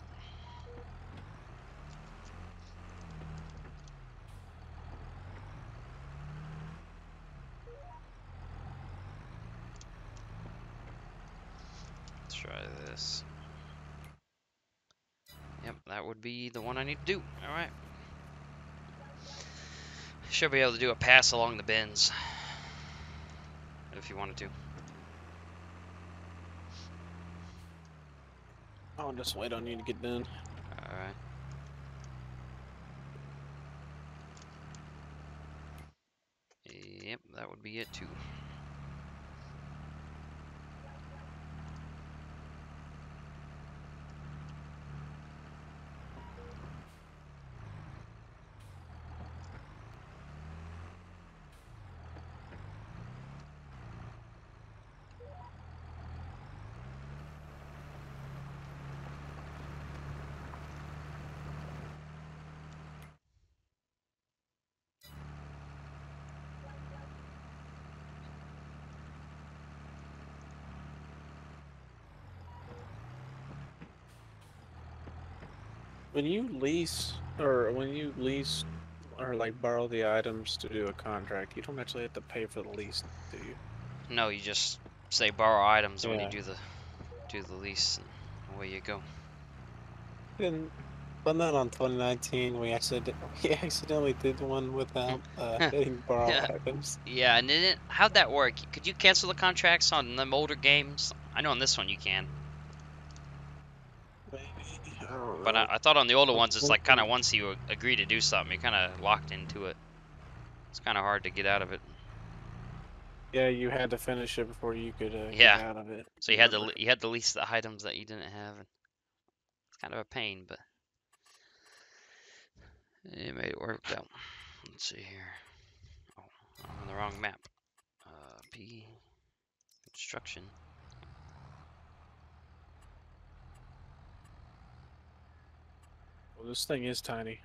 Speaker 2: Let's try this. Yep, that would be the one I need to do. Alright. Should be able to do a pass along the bends. If you wanted to.
Speaker 1: I'll just wait on you to get done.
Speaker 2: Alright. Yep, that would be it too.
Speaker 1: When you lease, or when you lease, or like borrow the items to do a contract, you don't actually have to pay for the lease, do you?
Speaker 2: No, you just say borrow items when you do the do the lease and away you go.
Speaker 1: And but not on 2019. We accident [LAUGHS] we accidentally did one without [LAUGHS] uh, hitting borrow
Speaker 2: Yeah.
Speaker 1: items.
Speaker 2: Yeah, and then how'd that work? Could you cancel the contracts on the older games? I know on this one you can,
Speaker 1: Maybe I don't
Speaker 2: but. I, I thought on the older ones it's like kind of once you agree to do something, you're kind of locked into it. It's kind of hard to get out of it.
Speaker 1: yeah, you had to finish it before you could uh,
Speaker 2: Yeah.
Speaker 1: get out of it.
Speaker 2: So you had to you had to lease the items that you didn't have. It's kind of a pain, but it made it work out. Let's see here. Oh, I'm on the wrong map. Uh, P construction.
Speaker 1: Well, this thing is tiny.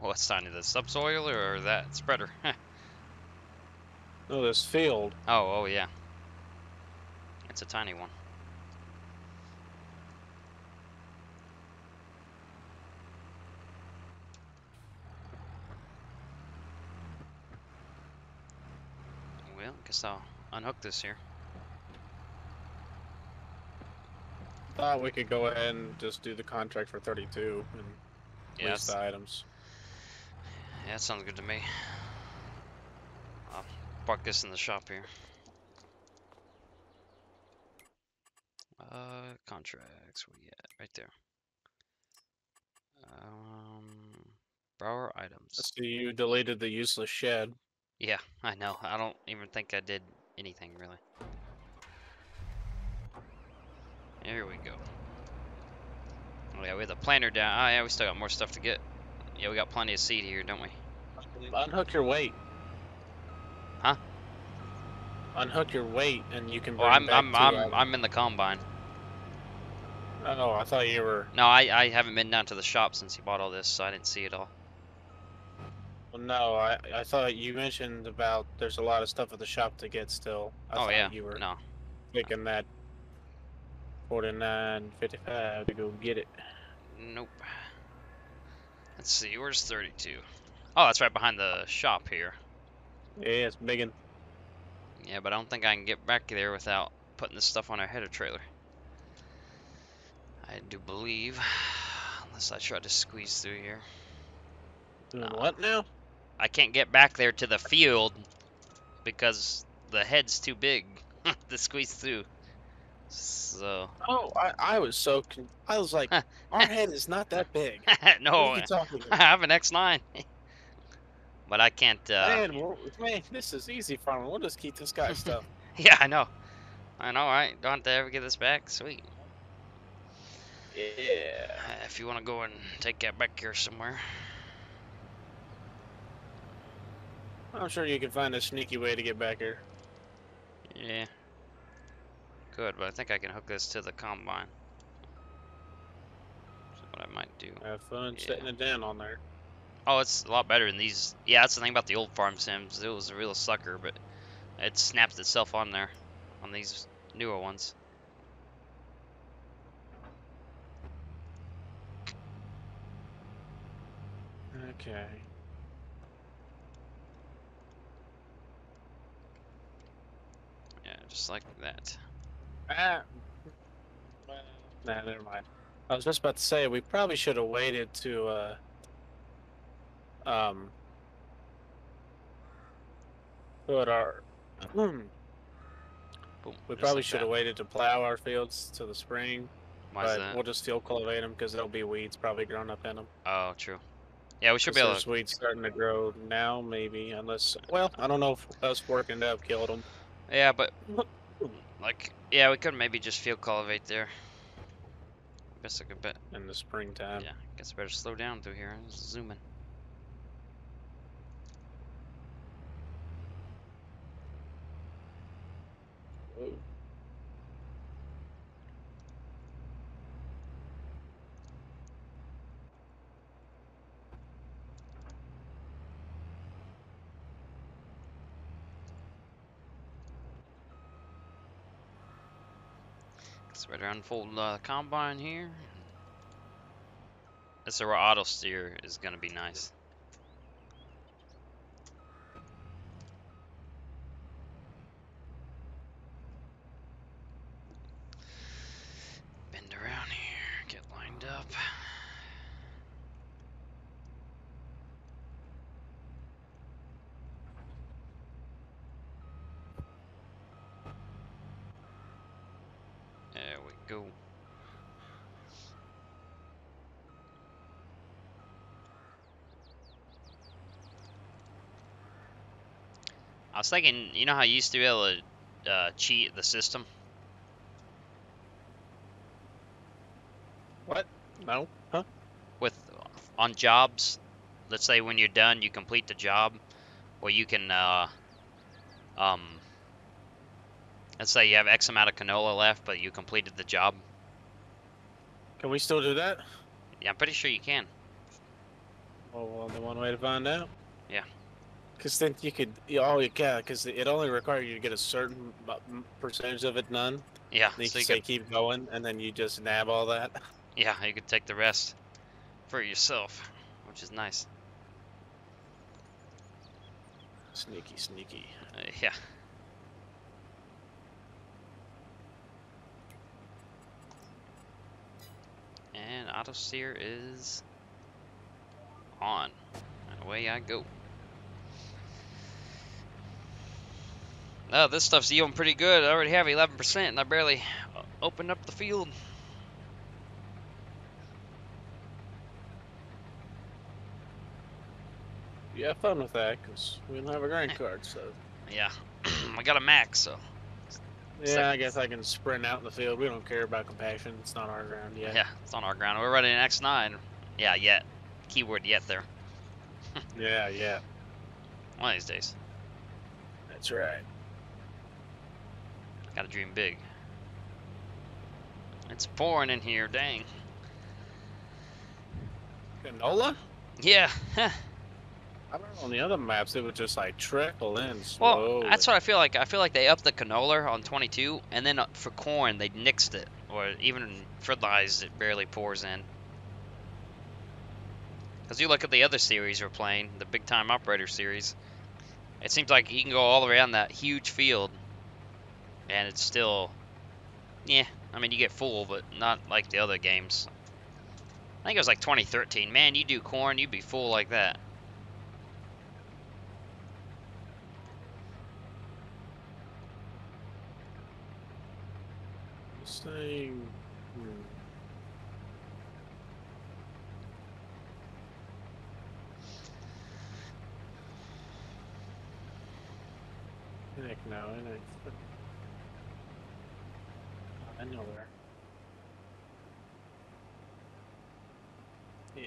Speaker 2: What's tiny? The subsoil or that spreader? [LAUGHS]
Speaker 1: No, this field.
Speaker 2: oh, oh yeah. It's a tiny one. Well, guess I'll unhook this here.
Speaker 1: Thought we could go ahead and just do the contract for 32 and
Speaker 2: Yeah,
Speaker 1: the items.
Speaker 2: yeah, that sounds good to me. I'll park this in the shop here. Uh, contracts, where you at? Right there. Um,
Speaker 1: Borrow
Speaker 2: items.
Speaker 1: see you deleted the useless shed.
Speaker 2: Yeah, I know. I don't even think I did anything really. Here we go. Oh yeah, we have the planter down. Oh yeah, we still got more stuff to get. Yeah, we got plenty of seed here, don't we?
Speaker 1: Unhook your weight.
Speaker 2: Huh?
Speaker 1: Unhook your weight, and you can.
Speaker 2: Oh, I'm
Speaker 1: back
Speaker 2: I'm I'm
Speaker 1: items.
Speaker 2: I'm in the combine.
Speaker 1: Oh, I thought you were.
Speaker 2: No, I I haven't been down to the shop since you bought all this, so I didn't see it all.
Speaker 1: No, I I thought you mentioned about there's a lot of stuff at the shop to get still. I
Speaker 2: oh
Speaker 1: thought
Speaker 2: yeah.
Speaker 1: You were
Speaker 2: No.
Speaker 1: taking that 49, 55 uh, to go get it.
Speaker 2: Nope. Let's see. Where's 32? Oh, that's right behind the shop here.
Speaker 1: Yeah, it's biggin'.
Speaker 2: Yeah, but I don't think I can get back there without putting this stuff on our header trailer. I do believe, [SIGHS] unless I try to squeeze through here.
Speaker 1: Doing
Speaker 2: Nah.
Speaker 1: What now?
Speaker 2: I can't get back there to the field because the head's too big [LAUGHS] to squeeze through. So,
Speaker 1: Oh, I, I was so con- I was like, [LAUGHS] our head is not that big. [LAUGHS]
Speaker 2: no,
Speaker 1: What are you talking
Speaker 2: I have an X9. but I can't, uh,
Speaker 1: Man, man, this is easy farming. We'll just keep this guy stuff.
Speaker 2: yeah, I know. I know, right? Don't have to ever get this back. Sweet.
Speaker 1: Yeah.
Speaker 2: Uh, if you want to go and take that back here somewhere.
Speaker 1: I'm sure you can find a sneaky way to get back here.
Speaker 2: Yeah. Good, but I think I can hook this to the combine. That's what I might do.
Speaker 1: Have fun
Speaker 2: Yeah.
Speaker 1: setting it down on there.
Speaker 2: Oh, it's a lot better than these. Yeah, that's the thing about the old farm sims. It was a real sucker, but it snaps itself on there on these newer ones.
Speaker 1: Okay.
Speaker 2: Yeah, just like that.
Speaker 1: Ah. Nah, never mind. I was just about to say we probably should have waited to uh um put our hmm,
Speaker 2: Boom.
Speaker 1: we
Speaker 2: just
Speaker 1: probably
Speaker 2: like
Speaker 1: should have waited to plow our fields to the spring,
Speaker 2: Why is
Speaker 1: but
Speaker 2: that?
Speaker 1: we'll just field cultivate them because there'll be weeds probably growing up in them.
Speaker 2: Oh, true. Yeah, we should be able
Speaker 1: There's
Speaker 2: to.
Speaker 1: weeds starting to grow now, maybe unless well, I don't know if us working up killed them.
Speaker 2: Yeah, but like, yeah, we could maybe just field cultivate there. Guess I could bet.
Speaker 1: in the springtime.
Speaker 2: Yeah, I guess I better slow down through here. Zooming.
Speaker 1: Ooh.
Speaker 2: Guess I better unfold uh, combine here. This is where auto steer is gonna be nice. Bend around here, get lined up. There we go. I was thinking, you know how you used to be able to uh, cheat the system?
Speaker 1: What? No? Huh?
Speaker 2: with on jobs let's say when you're done you complete the job well you can uh um let's say you have x amount of canola left but you completed the job
Speaker 1: Can we still do that?
Speaker 2: yeah i'm pretty sure you can
Speaker 1: Well, well the one way to find out.
Speaker 2: Yeah.
Speaker 1: Because then you could, oh yeah, because it only required you to get a certain percentage of it done.
Speaker 2: Yeah.
Speaker 1: You
Speaker 2: so you
Speaker 1: say
Speaker 2: could...
Speaker 1: keep going, and then you just nab all that. [LAUGHS]
Speaker 2: Yeah, you could take the rest for yourself, which is nice.
Speaker 1: Sneaky, sneaky.
Speaker 2: Uh, yeah. And auto steer is on. And away I go. Oh, this stuff's yielding pretty good. I already have 11% and I barely opened up the field.
Speaker 1: You have fun with that, because we don't have a grain cart, so.
Speaker 2: Yeah, [CLEARS THROAT] I got a max, so
Speaker 1: Yeah, I guess I can sprint out in the field. We don't care about compaction. It's not our ground yet.
Speaker 2: yeah, it's on our ground. We're running an X9. Yeah, yet. Keyword yet there. [LAUGHS]
Speaker 1: Yeah, yeah.
Speaker 2: One of these days.
Speaker 1: That's right.
Speaker 2: Gotta dream big. It's pouring in here, dang.
Speaker 1: Canola?
Speaker 2: Yeah,
Speaker 1: I don't know. On the other maps, it would just like trickle in
Speaker 2: well, that's what I feel like. I feel like they upped the canola on 22, and then uh, for corn, they nixed it. Or even fertilized, it barely pours in. Because you look at the other series we're playing, the Big Time Operator series, it seems like you can go all around that huge field, and it's still, yeah, I mean, you get full, but not like the other games. I think it was like 2013. Man, you do corn, you'd be full like that.
Speaker 1: This. Heck no, it ain't. I know where. Yeah.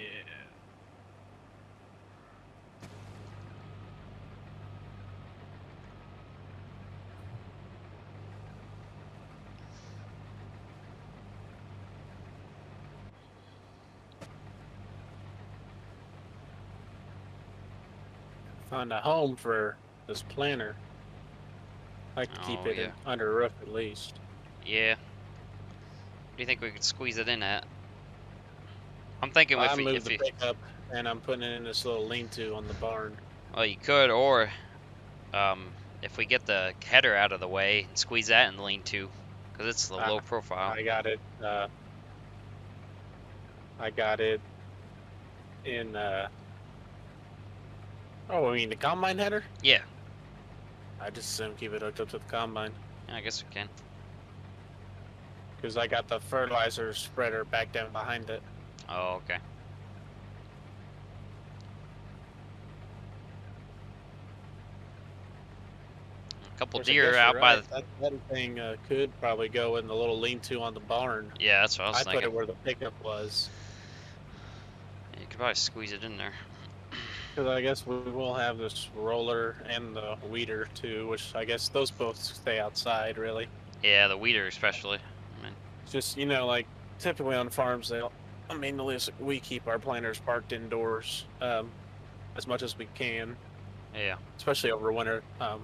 Speaker 1: Find a home for this planter. I like to keep
Speaker 2: Oh,
Speaker 1: it in- under a roof at least.
Speaker 2: Yeah. You think we could squeeze it in at? I'm thinking
Speaker 1: I
Speaker 2: if, we,
Speaker 1: moved
Speaker 2: if
Speaker 1: the pickup and I'm putting it in this little lean-to on the barn.
Speaker 2: well, you could, or um, if we get the header out of the way and squeeze that in the lean-to, because it's the low profile.
Speaker 1: I got it. Uh, I got it in. Uh, oh, I mean the combine header.
Speaker 2: Yeah.
Speaker 1: I just assume keep it hooked up to the combine
Speaker 2: Yeah, I guess we can.
Speaker 1: Because I got the fertilizer spreader back down behind it.
Speaker 2: Oh, okay. A couple deer out
Speaker 1: you're
Speaker 2: by the.
Speaker 1: That, that thing uh, could probably go in the little lean-to on the barn.
Speaker 2: Yeah, that's what I was
Speaker 1: I put it where the pickup was
Speaker 2: You could probably squeeze it in there. [CLEARS THROAT]
Speaker 1: because I guess we will have this roller and the weeder too, which I guess those both stay outside really.
Speaker 2: Yeah, the weeder especially.
Speaker 1: Just you know like typically on farms they'll i mean at least we keep our planters parked indoors um, as much as we can
Speaker 2: yeah,
Speaker 1: especially over winter um,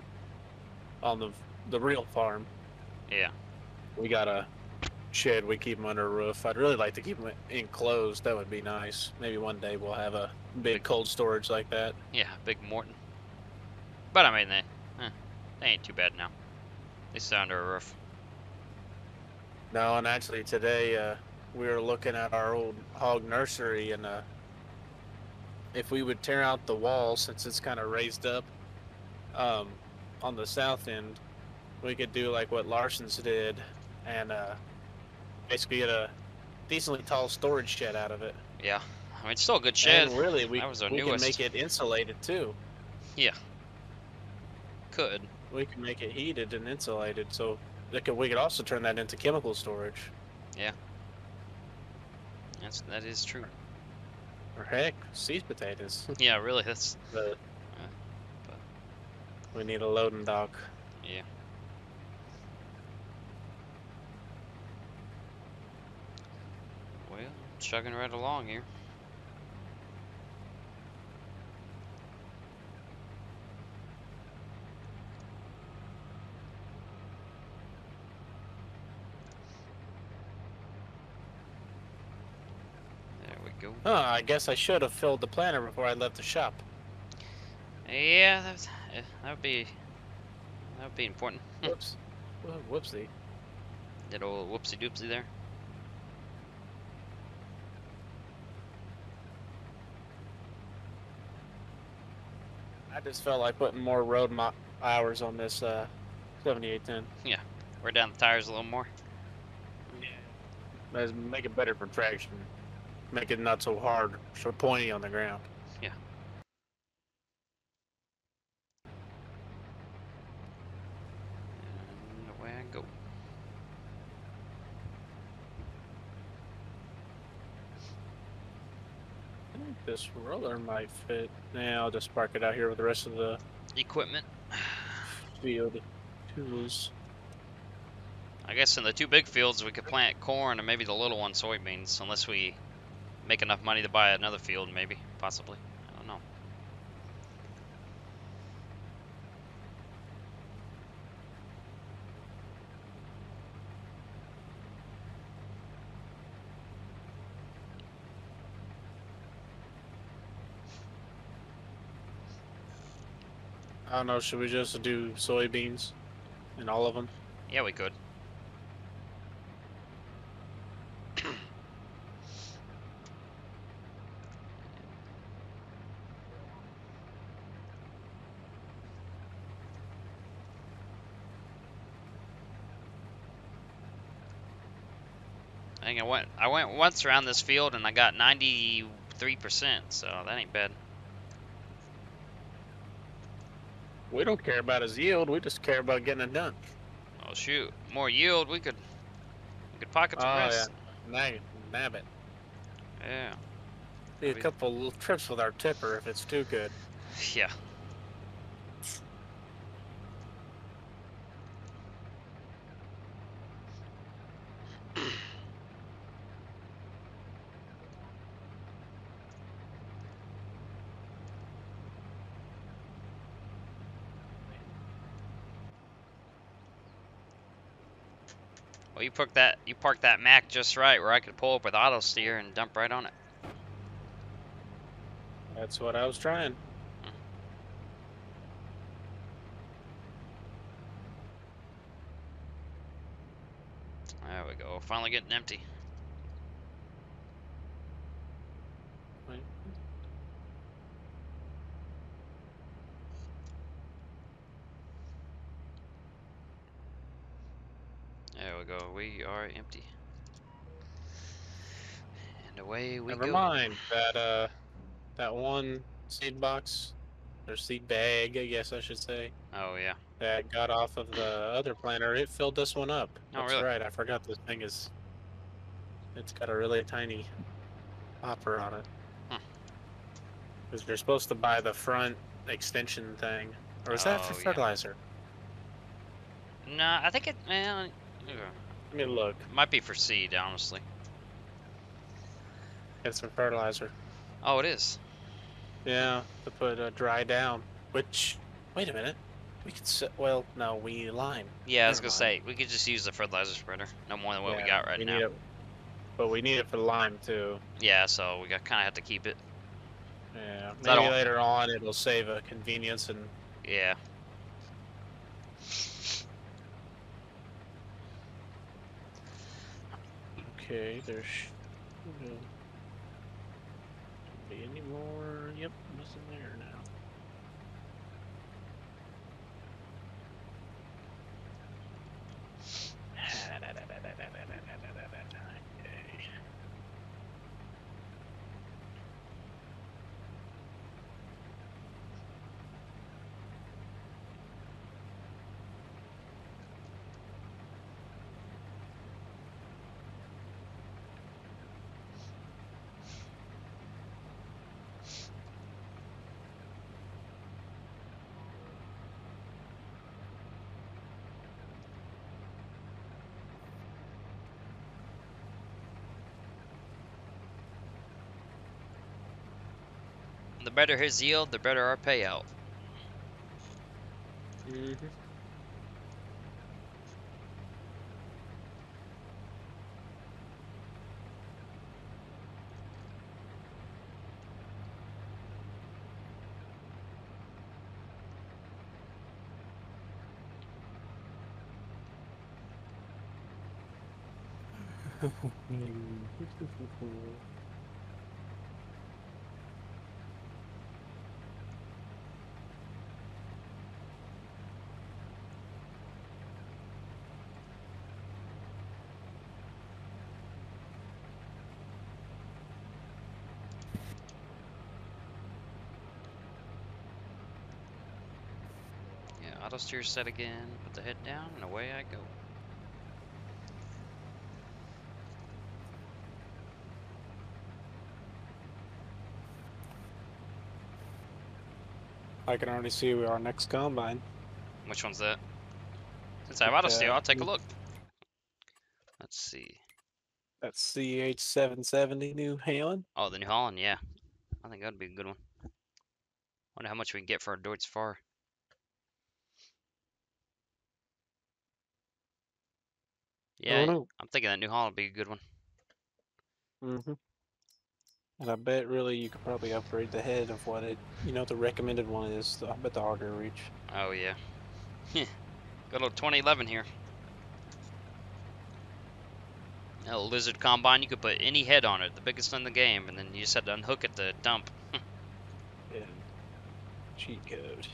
Speaker 1: on the the real farm
Speaker 2: yeah.
Speaker 1: we got a shed we keep them under a roof i'd really like to keep them enclosed that would be nice maybe one day we'll have a big cold storage like that
Speaker 2: Yeah, Big Morton. But I mean, they, eh, they ain't too bad now. They sit under a roof.
Speaker 1: No and actually today uh, we were looking at our old hog nursery and uh, if we would tear out the wall since it's kind of raised up um, on the south end, we could do like what Larson's did and uh, basically get a decently tall storage shed out of it.
Speaker 2: Yeah, I mean, it's still a good shed.
Speaker 1: And really, we,
Speaker 2: That was our
Speaker 1: we can make it insulated too. Yeah.
Speaker 2: Could.
Speaker 1: We can make it heated and insulated, so could, we could also turn that into chemical storage. Yeah.
Speaker 2: That's that is true.
Speaker 1: Or heck, seed potatoes. [LAUGHS]
Speaker 2: Yeah, really. That's
Speaker 1: but uh,
Speaker 2: but-
Speaker 1: we need a loading dock.
Speaker 2: yeah. Well, chugging right along here.
Speaker 1: Huh, I guess I should have filled the planter before I left the shop.
Speaker 2: Yeah, that, was, uh, eh, that would be that would be important.
Speaker 1: Hmm. Whoops. Whoopsie.
Speaker 2: Did old whoopsie doopsie there.
Speaker 1: I just felt like putting more road hours on this uh, 7810.
Speaker 2: Yeah, wear down the tires a little more.
Speaker 1: Yeah, let's make it better for traction. Make it not so hard, so pointy on the ground. Yeah.
Speaker 2: And away I go.
Speaker 1: I think this roller might fit. Yeah, I'll just park it out here with the rest of the
Speaker 2: Equipment.
Speaker 1: field tools.
Speaker 2: I guess in the two big fields we could plant corn and maybe the little one soybeans, unless we make enough money to buy another field, maybe, possibly. I don't know.
Speaker 1: I don't know. Should we just do soybeans in all of them?
Speaker 2: Yeah, we could. I I went I went once around this field and I got 93%, so that ain't bad.
Speaker 1: We don't care about his yield. We just care about getting it done.
Speaker 2: Oh shoot, more yield, we could we could pocket the
Speaker 1: Oh,
Speaker 2: rest.
Speaker 1: Nab, nab it.
Speaker 2: Yeah.
Speaker 1: Do a couple little trips with our tipper if it's too good. [LAUGHS]
Speaker 2: Yeah. Well, you parked that you parked that Mack just right, where I could pull up with auto steer and dump right on it.
Speaker 1: That's what I was trying.
Speaker 2: There we go. Finally getting empty.
Speaker 1: Right.
Speaker 2: There we go. We are empty. And away we
Speaker 1: Never
Speaker 2: go.
Speaker 1: mind that uh, that one seed box or seed bag, I guess I should say,
Speaker 2: Oh yeah.
Speaker 1: that got off of the other planter. It filled this one up.
Speaker 2: Oh,
Speaker 1: That's
Speaker 2: really?
Speaker 1: right. I forgot this thing is. It's got a really tiny hopper on it.
Speaker 2: Hmm.
Speaker 1: Because you're supposed to buy the front extension thing, or is that for
Speaker 2: Oh, yeah.
Speaker 1: fertilizer?
Speaker 2: Nah, I think it. Yeah,
Speaker 1: Let me look.
Speaker 2: might be for seed, honestly.
Speaker 1: It's for fertilizer.
Speaker 2: Oh, it is.
Speaker 1: Yeah, to put uh, dry down. Which, wait a minute, we could. well, no, we need lime.
Speaker 2: Yeah, I was gonna say we could just use the fertilizer spreader. No more than what we got right
Speaker 1: we
Speaker 2: now.
Speaker 1: It, but we need it for lime too.
Speaker 2: Yeah, so we got kind of have to keep it.
Speaker 1: Yeah, maybe later on it'll save a convenience and
Speaker 2: Yeah.
Speaker 1: okay. There's any more. Yep, nothing there now.
Speaker 2: The better his yield, the better our payout.
Speaker 1: Mm [LAUGHS]
Speaker 2: -hmm. Steer set again. Put the head down and away I go.
Speaker 1: I can already see our next combine.
Speaker 2: Which one's that? Since I have auto steer,
Speaker 1: Uh,
Speaker 2: I'll take a
Speaker 1: mm.
Speaker 2: look. Let's see.
Speaker 1: That's CH770 New Holland.
Speaker 2: Oh, the New Holland, yeah. I think that'd be a good one. Wonder how much we can get for our Deutz Fahr. Yeah, I'm thinking that New Holland would be a good one.
Speaker 1: Mm-hmm. And I bet really you could probably upgrade the head of what it, you know, the recommended one is. I bet the auger reach.
Speaker 2: Oh yeah. Good old 2011 here. A lizard combine, you could put any head on it, the biggest in the game, and then you just had to unhook it to dump. [LAUGHS]
Speaker 1: And cheat code.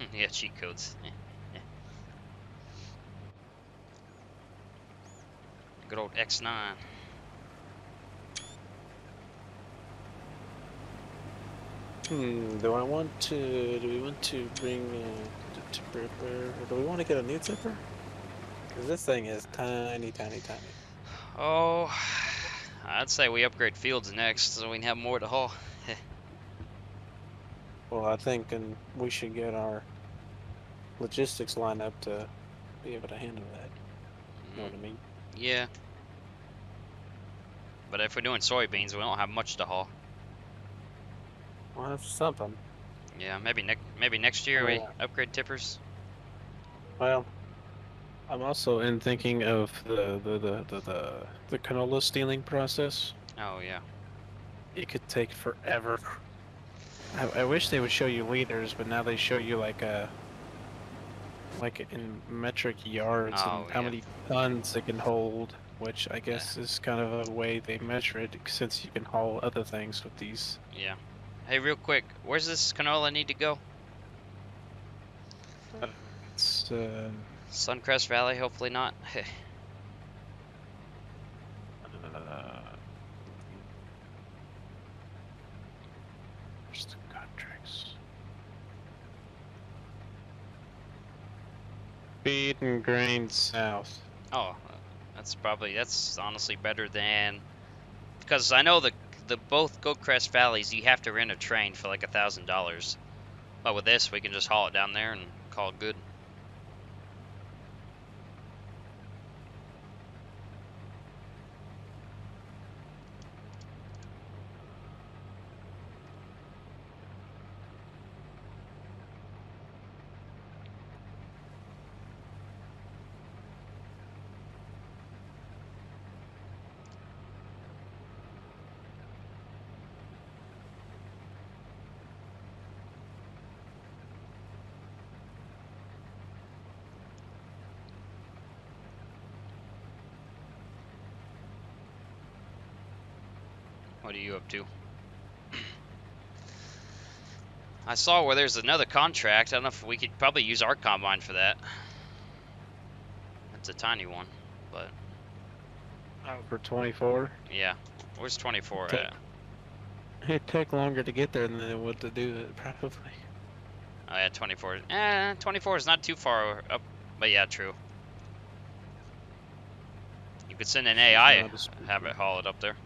Speaker 1: [LAUGHS]
Speaker 2: yeah, cheat codes. Good old X9.
Speaker 1: Hmm. Do I want to? Do we want to bring uh, the tipper? Do we want to get a new tipper? Because this thing is tiny, tiny, tiny. [SIGHS]
Speaker 2: Oh, [SIGHS] I'd say we upgrade fields next so we can have more to haul.
Speaker 1: Well, I think and we should get our logistics lined up to be able to handle that. You know what I mm-hmm. mean?
Speaker 2: Yeah. But if we're doing soybeans, we don't have much to haul.
Speaker 1: Well, that's something.
Speaker 2: Yeah, maybe next maybe next year we upgrade tippers.
Speaker 1: Well, I'm also in thinking of the the the the, the, the canola stealing process.
Speaker 2: Oh yeah.
Speaker 1: It could take forever. I, I wish they would show you liters, but now they show you like a like in metric yards
Speaker 2: Oh,
Speaker 1: and how
Speaker 2: yeah.
Speaker 1: many tons it can hold, which I guess is kind of a way they measure it since you can haul other things with these.
Speaker 2: Yeah. Hey, real quick, where's this canola need to go?
Speaker 1: It's uh,
Speaker 2: Suncrest Valley, hopefully not. [LAUGHS]
Speaker 1: uh where's the contracts? Feed and grain south.
Speaker 2: oh, uh, that's probably that's honestly better than because I know the the both Goldcrest Valleys you have to rent a train for like a thousand dollars, but with this we can just haul it down there and call it good. What are you up to? I saw where there's another contract. I don't know if we could probably use our combine for that. It's a tiny one, but
Speaker 1: Oh, for 24.
Speaker 2: yeah. Where's 24
Speaker 1: Okay.
Speaker 2: at?
Speaker 1: It'd take longer to get there than it would to do it, [LAUGHS] probably.
Speaker 2: Oh yeah, 24. Eh, 24 is not too far up, but yeah, true. You could send an AI,
Speaker 1: Not
Speaker 2: have it haul it up there.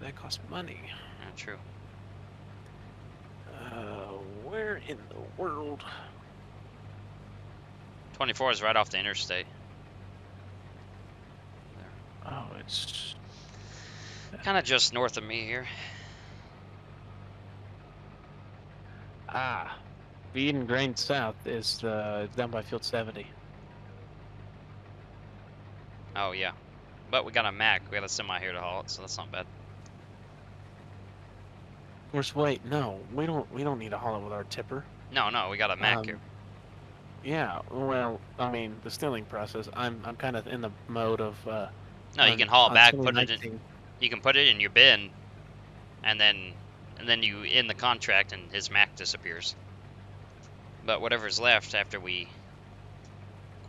Speaker 1: That costs money.
Speaker 2: Yeah, true.
Speaker 1: Uh, where in the world?
Speaker 2: 24 is right off the interstate.
Speaker 1: Oh, it's
Speaker 2: Kind of just north of me here.
Speaker 1: ah, and Grain South is the down by Field 70.
Speaker 2: Oh yeah, but we got a Mack. We got a semi here to haul it, so that's not bad.
Speaker 1: Where's wait? No, we don't. We don't need to haul it with our tipper.
Speaker 2: No, no, we got a Mack
Speaker 1: Um,
Speaker 2: here.
Speaker 1: Yeah, well, I mean, the stealing process. I'm I'm kind of in the mode of. Uh,
Speaker 2: No, you can haul it back, put it in. You can put it in your bin, and then and then you end the contract, and his Mack disappears. But whatever's left after we.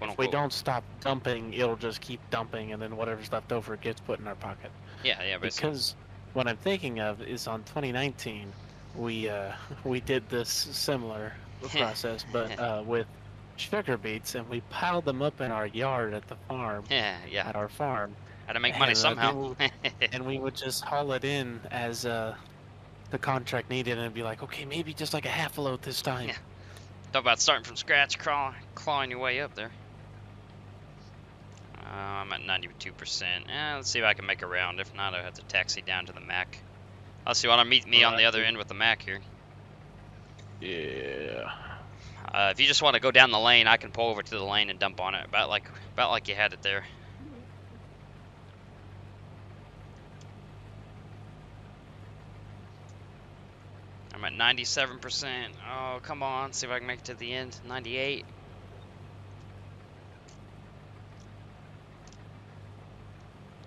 Speaker 1: If we don't stop dumping, it'll just keep dumping, and then whatever's left over gets put in our pocket.
Speaker 2: Yeah, yeah, basically.
Speaker 1: Because what I'm thinking of is on 2019, we uh, [LAUGHS] we did this similar [LAUGHS] process, but [LAUGHS] uh, with sugar beets, and we piled them up in our yard at the farm,
Speaker 2: Yeah, yeah.
Speaker 1: at our farm,
Speaker 2: Had to make money
Speaker 1: and, uh,
Speaker 2: somehow.
Speaker 1: and we would just haul it in as uh, the contract needed, and be like, okay, maybe just like a half a load this time.
Speaker 2: Yeah. Talk about starting from scratch, crawl, clawing your way up there. Uh, I'm at 92%. Eh, let's see if I can make a round. If not, I'll have to taxi down to the Mack. I'll see you want to meet me on the other end with the Mack here.
Speaker 1: Yeah.
Speaker 2: Uh, if you just want to go down the lane, I can pull over to the lane and dump on it, about like about like you had it there. I'm at 97%. Oh, come on. See if I can make it to the end. 98.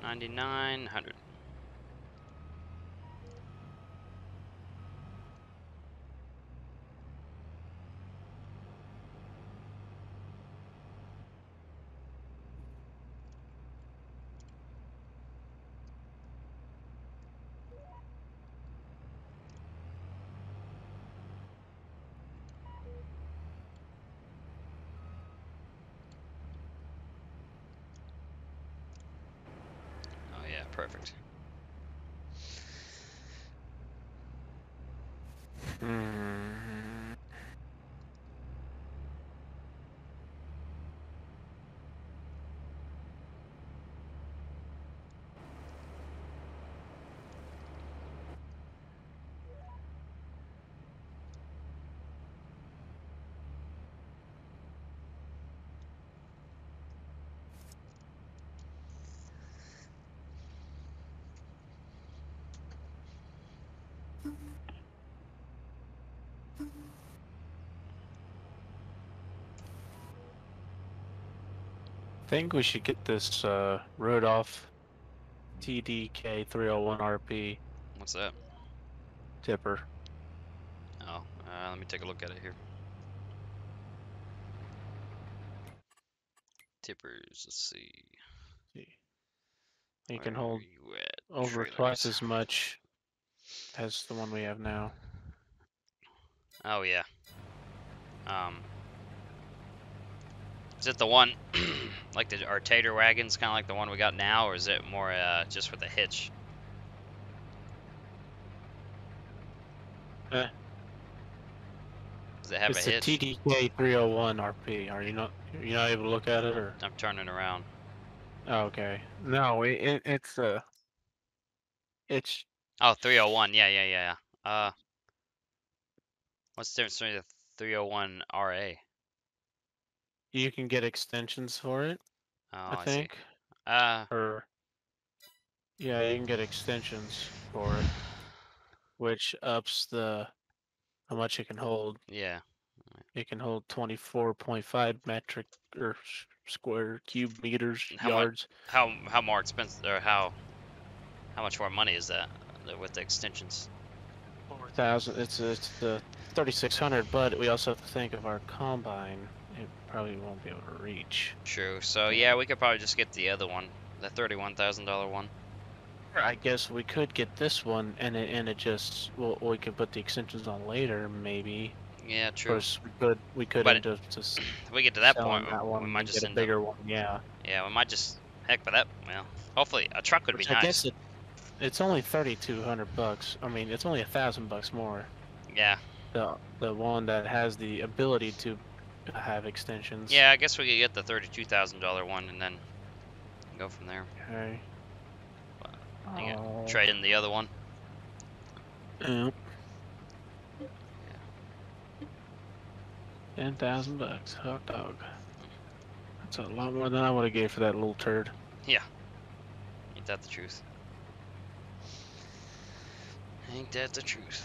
Speaker 2: 99,
Speaker 1: 100. Think we should get this uh, Rudolph TDK 301 RP
Speaker 2: What's that?
Speaker 1: tipper.
Speaker 2: Oh, uh, let me take a look at it here. Tippers, let's see.
Speaker 1: You can hold
Speaker 2: you
Speaker 1: over twice as much as the one we have now.
Speaker 2: Oh yeah. Um. Is it the one, [CLEARS THROAT] like the our tater wagons, kind of like the one we got now, or is it more uh, just with a hitch?
Speaker 1: Eh.
Speaker 2: Does it have
Speaker 1: it's
Speaker 2: a
Speaker 1: the
Speaker 2: hitch?
Speaker 1: TDK 301 RP. Are you not you not able to look at it or?
Speaker 2: I'm turning around.
Speaker 1: Oh, okay. No, it, it it's uh it's
Speaker 2: Oh, 301. Yeah, yeah, yeah. yeah. Uh, what's the difference between the 301 RA?
Speaker 1: you can get extensions for it.
Speaker 2: Oh,
Speaker 1: I
Speaker 2: I, see.
Speaker 1: think
Speaker 2: Uh,
Speaker 1: or yeah, you can get extensions for it, which ups the how much it can hold.
Speaker 2: yeah.
Speaker 1: It can hold 24.5 metric or square cube meters
Speaker 2: how
Speaker 1: yards.
Speaker 2: How how more expensive or how how much more money is that with the extensions?
Speaker 1: Four thousand. It's it's the 3600, but we also have to think of our combine. It probably won't be able to reach.
Speaker 2: True. So yeah, we could probably just get the other one, the thirty-one thousand dollar one.
Speaker 1: I guess we could get this one, and it and it just well we could put the extensions on later, maybe.
Speaker 2: Yeah, true.
Speaker 1: Of course, we could we could
Speaker 2: But
Speaker 1: just
Speaker 2: If [CLEARS THROAT] we get to that point,
Speaker 1: that
Speaker 2: we- might just
Speaker 1: get a
Speaker 2: end up.
Speaker 1: bigger one. Yeah.
Speaker 2: Yeah, we might just heck by that. Well, hopefully a truck would
Speaker 1: Which
Speaker 2: be
Speaker 1: I
Speaker 2: nice.
Speaker 1: guess it, it's only 3,200 bucks. I mean, it's only a thousand bucks more.
Speaker 2: Yeah.
Speaker 1: The the one that has the ability to have extensions.
Speaker 2: Yeah, I guess we could get the thirty-two thousand dollar one and then go from there.
Speaker 1: Okay.
Speaker 2: Yeah,
Speaker 1: Oh,
Speaker 2: Trade in the other one.
Speaker 1: yeah. Ten thousand bucks, hot dog. That's a lot more than I would have gave for that little turd. Yeah.
Speaker 2: Ain't that the truth? Ain't that the truth?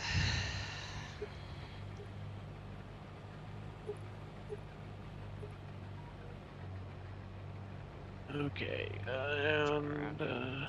Speaker 1: Okay, and uh,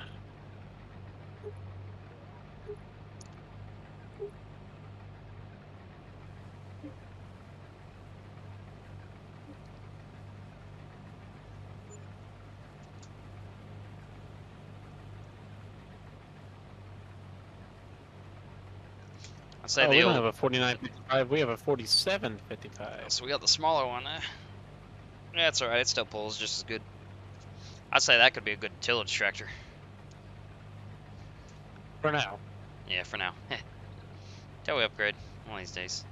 Speaker 2: say
Speaker 1: oh,
Speaker 2: the
Speaker 1: we don't
Speaker 2: old.
Speaker 1: have a 4955. We have a 4755.
Speaker 2: So we got the smaller one. Eh. Yeah, it's alright. It still pulls just as good. I'd say that could be a good tillage tractor.
Speaker 1: For now.
Speaker 2: Yeah, for now. [LAUGHS] Till we upgrade one of these days.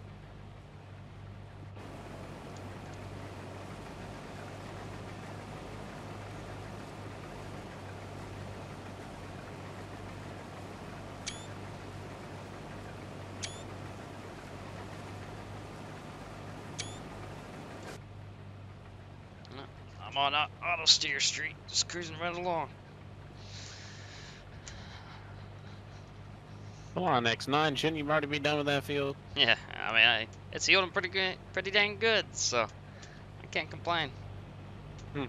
Speaker 2: No, I'm on auto steer street, just cruising right along.
Speaker 1: Come on, X9. Shouldn't you already be done with that field?
Speaker 2: Yeah, I mean, I, it's yielding pretty good, pretty dang good, so I can't complain.
Speaker 1: Hmm.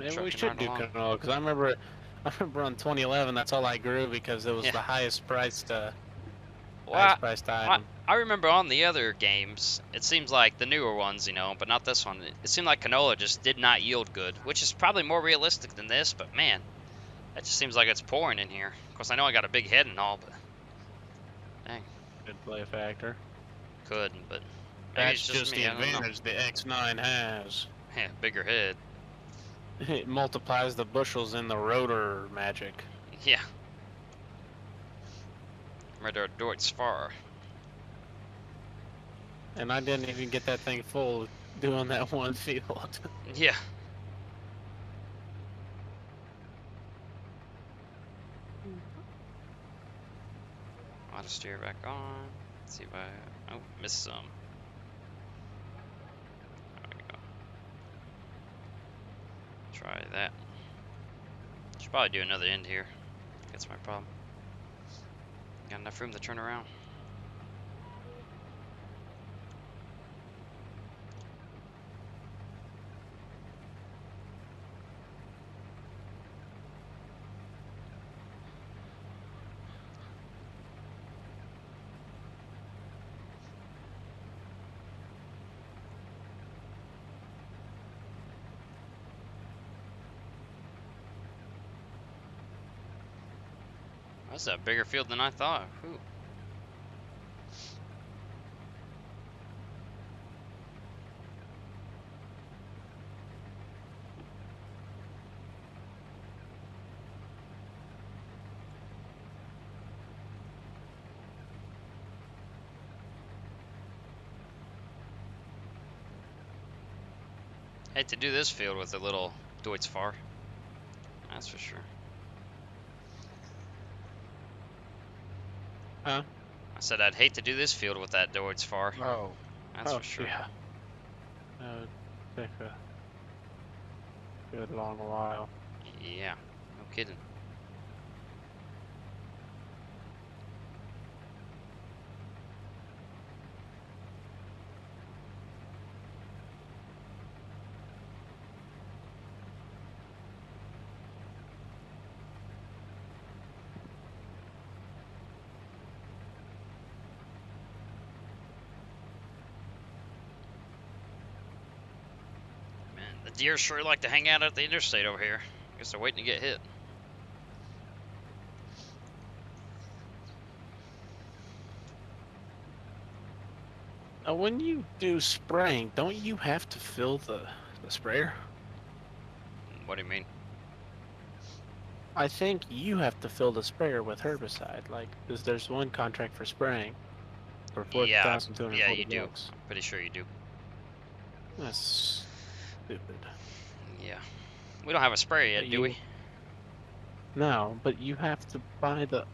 Speaker 1: Maybe we should
Speaker 2: right
Speaker 1: do canola because I remember, I remember on 2011 that's all I grew because it was
Speaker 2: Yeah.
Speaker 1: the highest priced, uh,
Speaker 2: Well,
Speaker 1: highest priced
Speaker 2: I,
Speaker 1: item.
Speaker 2: I remember on the other games, it seems like the newer ones, you know, but not this one. It, it seemed like canola just did not yield good, which is probably more realistic than this. But man, that just seems like it's pouring in here. Of course, I know I got a big head and all, but dang.
Speaker 1: Could play a factor.
Speaker 2: could. But maybe
Speaker 1: That's
Speaker 2: it's just,
Speaker 1: just
Speaker 2: me.
Speaker 1: the
Speaker 2: I don't know.
Speaker 1: advantage the X9 has.
Speaker 2: Yeah, bigger head. [LAUGHS]
Speaker 1: It multiplies the bushels in the rotor magic.
Speaker 2: Yeah. Radar Deutz Fahr.
Speaker 1: And I didn't even get that thing full doing that [LAUGHS] one field.
Speaker 2: Yeah. I'll just steer back on. Let's see if I oh missed some. There we go. Try that. Should probably do another end here. That's my problem. Got enough room to turn around. That's a bigger field than I thought. Whew. To do this field with a little Deutz Fahr. That's for sure.
Speaker 1: Huh?
Speaker 2: I said I'd hate to do this field with that Deutz Fahr.
Speaker 1: Oh.
Speaker 2: That's
Speaker 1: oh,
Speaker 2: for sure.
Speaker 1: Yeah. That would take a good long while.
Speaker 2: Yeah, no kidding. Man, the deer sure like to hang out at the interstate over here. I Guess they're waiting to get hit.
Speaker 1: Now, when you do spraying, don't you have to fill the, the sprayer?
Speaker 2: What do you mean?
Speaker 1: I think you have to fill the sprayer with herbicide. Like, 'cause there's one contract for spraying for forty
Speaker 2: Yeah,
Speaker 1: thousand two hundred
Speaker 2: yeah, you do. Pretty sure you do.
Speaker 1: That's stupid.
Speaker 2: Yeah. We don't have a spray yet,
Speaker 1: But
Speaker 2: do we?
Speaker 1: No, but you have to buy the.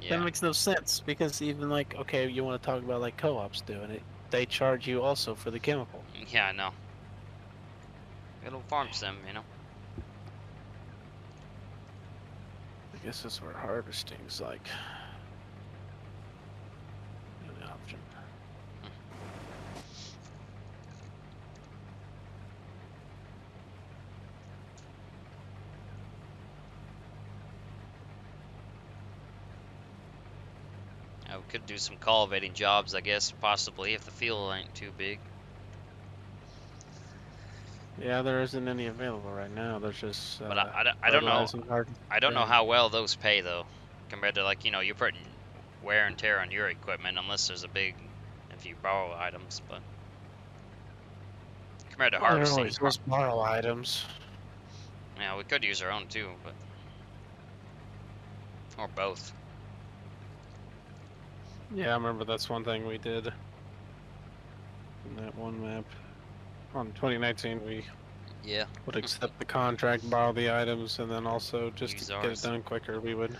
Speaker 2: Yeah.
Speaker 1: That makes no sense because even like, okay, you want to talk about like co-ops doing it, they charge you also for the chemical.
Speaker 2: Yeah, I know. It'll farm sim, you know.
Speaker 1: I guess that's where harvesting's like an option.
Speaker 2: I could do some cultivating jobs, I guess, possibly, if the field ain't too big.
Speaker 1: Yeah, there isn't any available right now. There's just. Uh,
Speaker 2: But I, I, don't- I don't know. I don't know how well those pay though, compared to like you know you're putting wear and tear on your equipment unless there's a big if you borrow items, but compared to
Speaker 1: I don't
Speaker 2: harvesting,
Speaker 1: always must borrow items.
Speaker 2: yeah, we could use our own too, but or both.
Speaker 1: Yeah, I remember that's one thing we did in that one map. On 2019, we
Speaker 2: Yeah.
Speaker 1: would accept the contract, borrow the items, and then also just
Speaker 2: Use
Speaker 1: to get it done quicker, we would.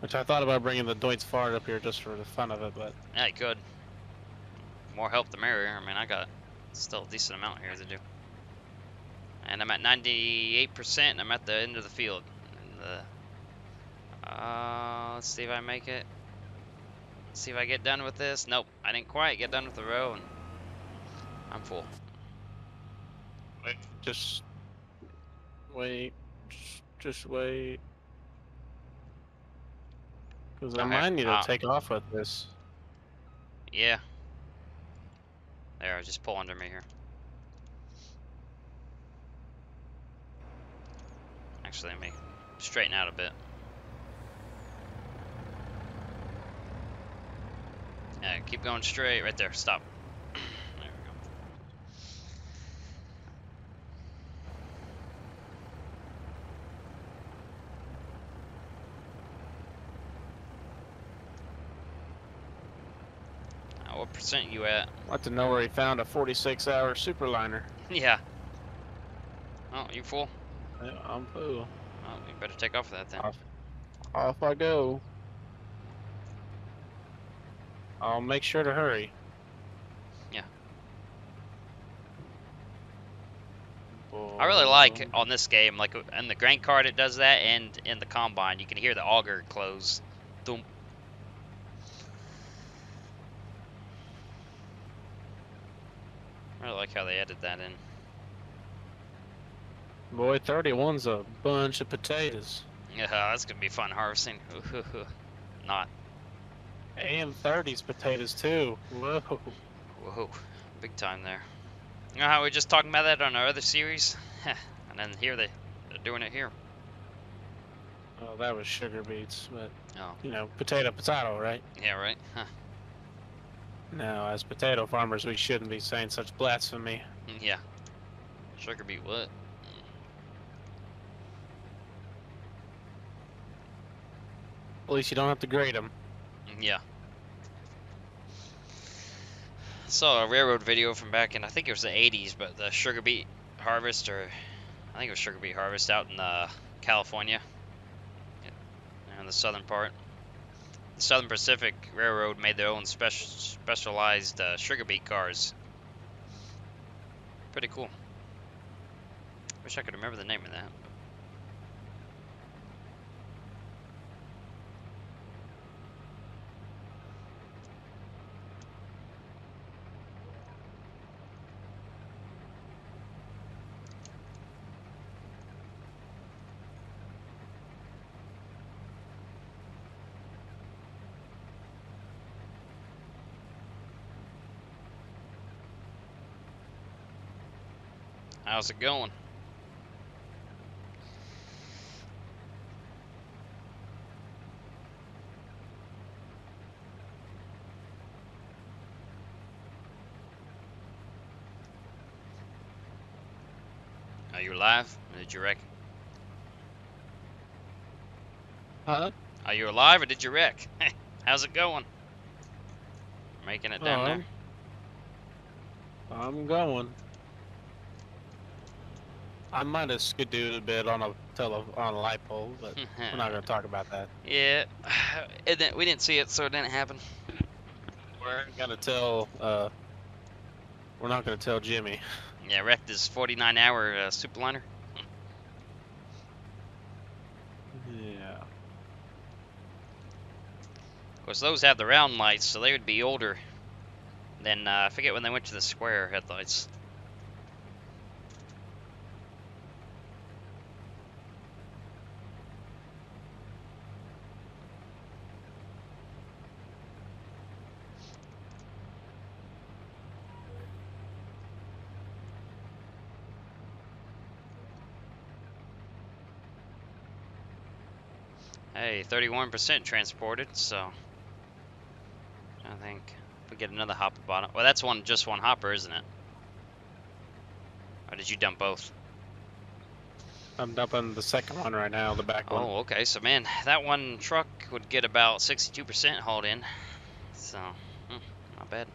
Speaker 1: Which I thought about bringing the Deutz Fart up here just for the fun of it, but
Speaker 2: Yeah, you could. More help the merrier. I mean, I got still a decent amount here to do. And I'm at 98%, and I'm at the end of the field. And the, uh, let's see if I make it. See if I get done with this. Nope, I didn't quite get done with the row, and I'm full.
Speaker 1: wait, just wait, just, just wait. Because I might need to
Speaker 2: ah.
Speaker 1: take off with this.
Speaker 2: Yeah. There, just pull under me here. Actually, let me straighten out a bit. Yeah, keep going straight. Right there. Stop. There we go. Uh, what percent you at?
Speaker 1: I'd like to know where he found a 46-hour superliner. [LAUGHS]
Speaker 2: Yeah. Oh, you fool.
Speaker 1: Yeah, I'm fool.
Speaker 2: Oh, you better take off that then.
Speaker 1: Off, off I go. I'll make sure to hurry.
Speaker 2: Yeah. I really like on this game, like in the grain cart, it does that, and in the combine, you can hear the auger close. Thump. I really like how they added that in.
Speaker 1: Boy, 31's a bunch of potatoes.
Speaker 2: Yeah, that's gonna be fun harvesting. Not.
Speaker 1: And 30's potatoes too. Whoa.
Speaker 2: Whoa, big time there. You know how we were just talking about that on our other series? [LAUGHS] and then here they, they're doing it here.
Speaker 1: Oh, that was sugar beets, but
Speaker 2: Oh.
Speaker 1: you know, potato, potato, right?
Speaker 2: Yeah, right? Huh.
Speaker 1: Now, as potato farmers, we shouldn't be saying such blasphemy.
Speaker 2: Mm, yeah. Sugar beet what?
Speaker 1: At least you don't have to grade them.
Speaker 2: Yeah. Saw a railroad video from back in I think it was the 80s, but the sugar beet harvest, or I think it was sugar beet harvest out in uh, California, yeah, in the southern part. The Southern Pacific Railroad made their own special specialized uh, sugar beet cars. Pretty cool. Wish I could remember the name of that. How's it going? Are you alive? Or did you wreck?
Speaker 1: Huh?
Speaker 2: Are you alive or did you wreck? [LAUGHS] How's it going? Making it down
Speaker 1: Um, I'm going. I might have skidooed a bit on a tele on a light pole, but we're not gonna talk about that. [LAUGHS]
Speaker 2: Yeah, [SIGHS] it didn't, we didn't see it, so it didn't happen.
Speaker 1: We're gonna tell. Uh, we're not gonna tell Jimmy.
Speaker 2: Yeah, wrecked his 49 hour uh, superliner.
Speaker 1: Yeah.
Speaker 2: Of course, those have the round lights, so they would be older than, uh, I forget when they went to the square headlights. Hey, 31% transported, so I think if we get another hopper bottom. Well, that's one just one hopper, isn't it? Or did you dump both?
Speaker 1: I'm dumping the second one right now, the back one.
Speaker 2: Oh, okay. So man, that one truck would get about 62% hauled in. So, hmm, not bad.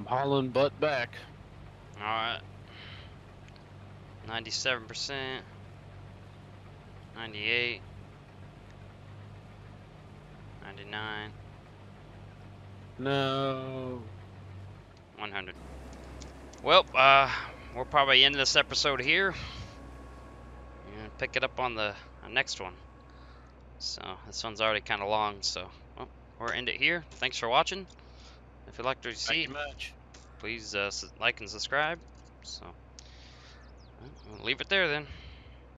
Speaker 1: I'm hauling butt back.
Speaker 2: All right. 97%. 98. 99.
Speaker 1: No.
Speaker 2: 100. Well, uh, we'll probably end this episode here. And pick it up on the next one. So, this one's already kind of long, so well, we'll end it here. Thanks for watching. If you liked what you see,
Speaker 1: much.
Speaker 2: please uh, like and subscribe. So, we'll leave it there then.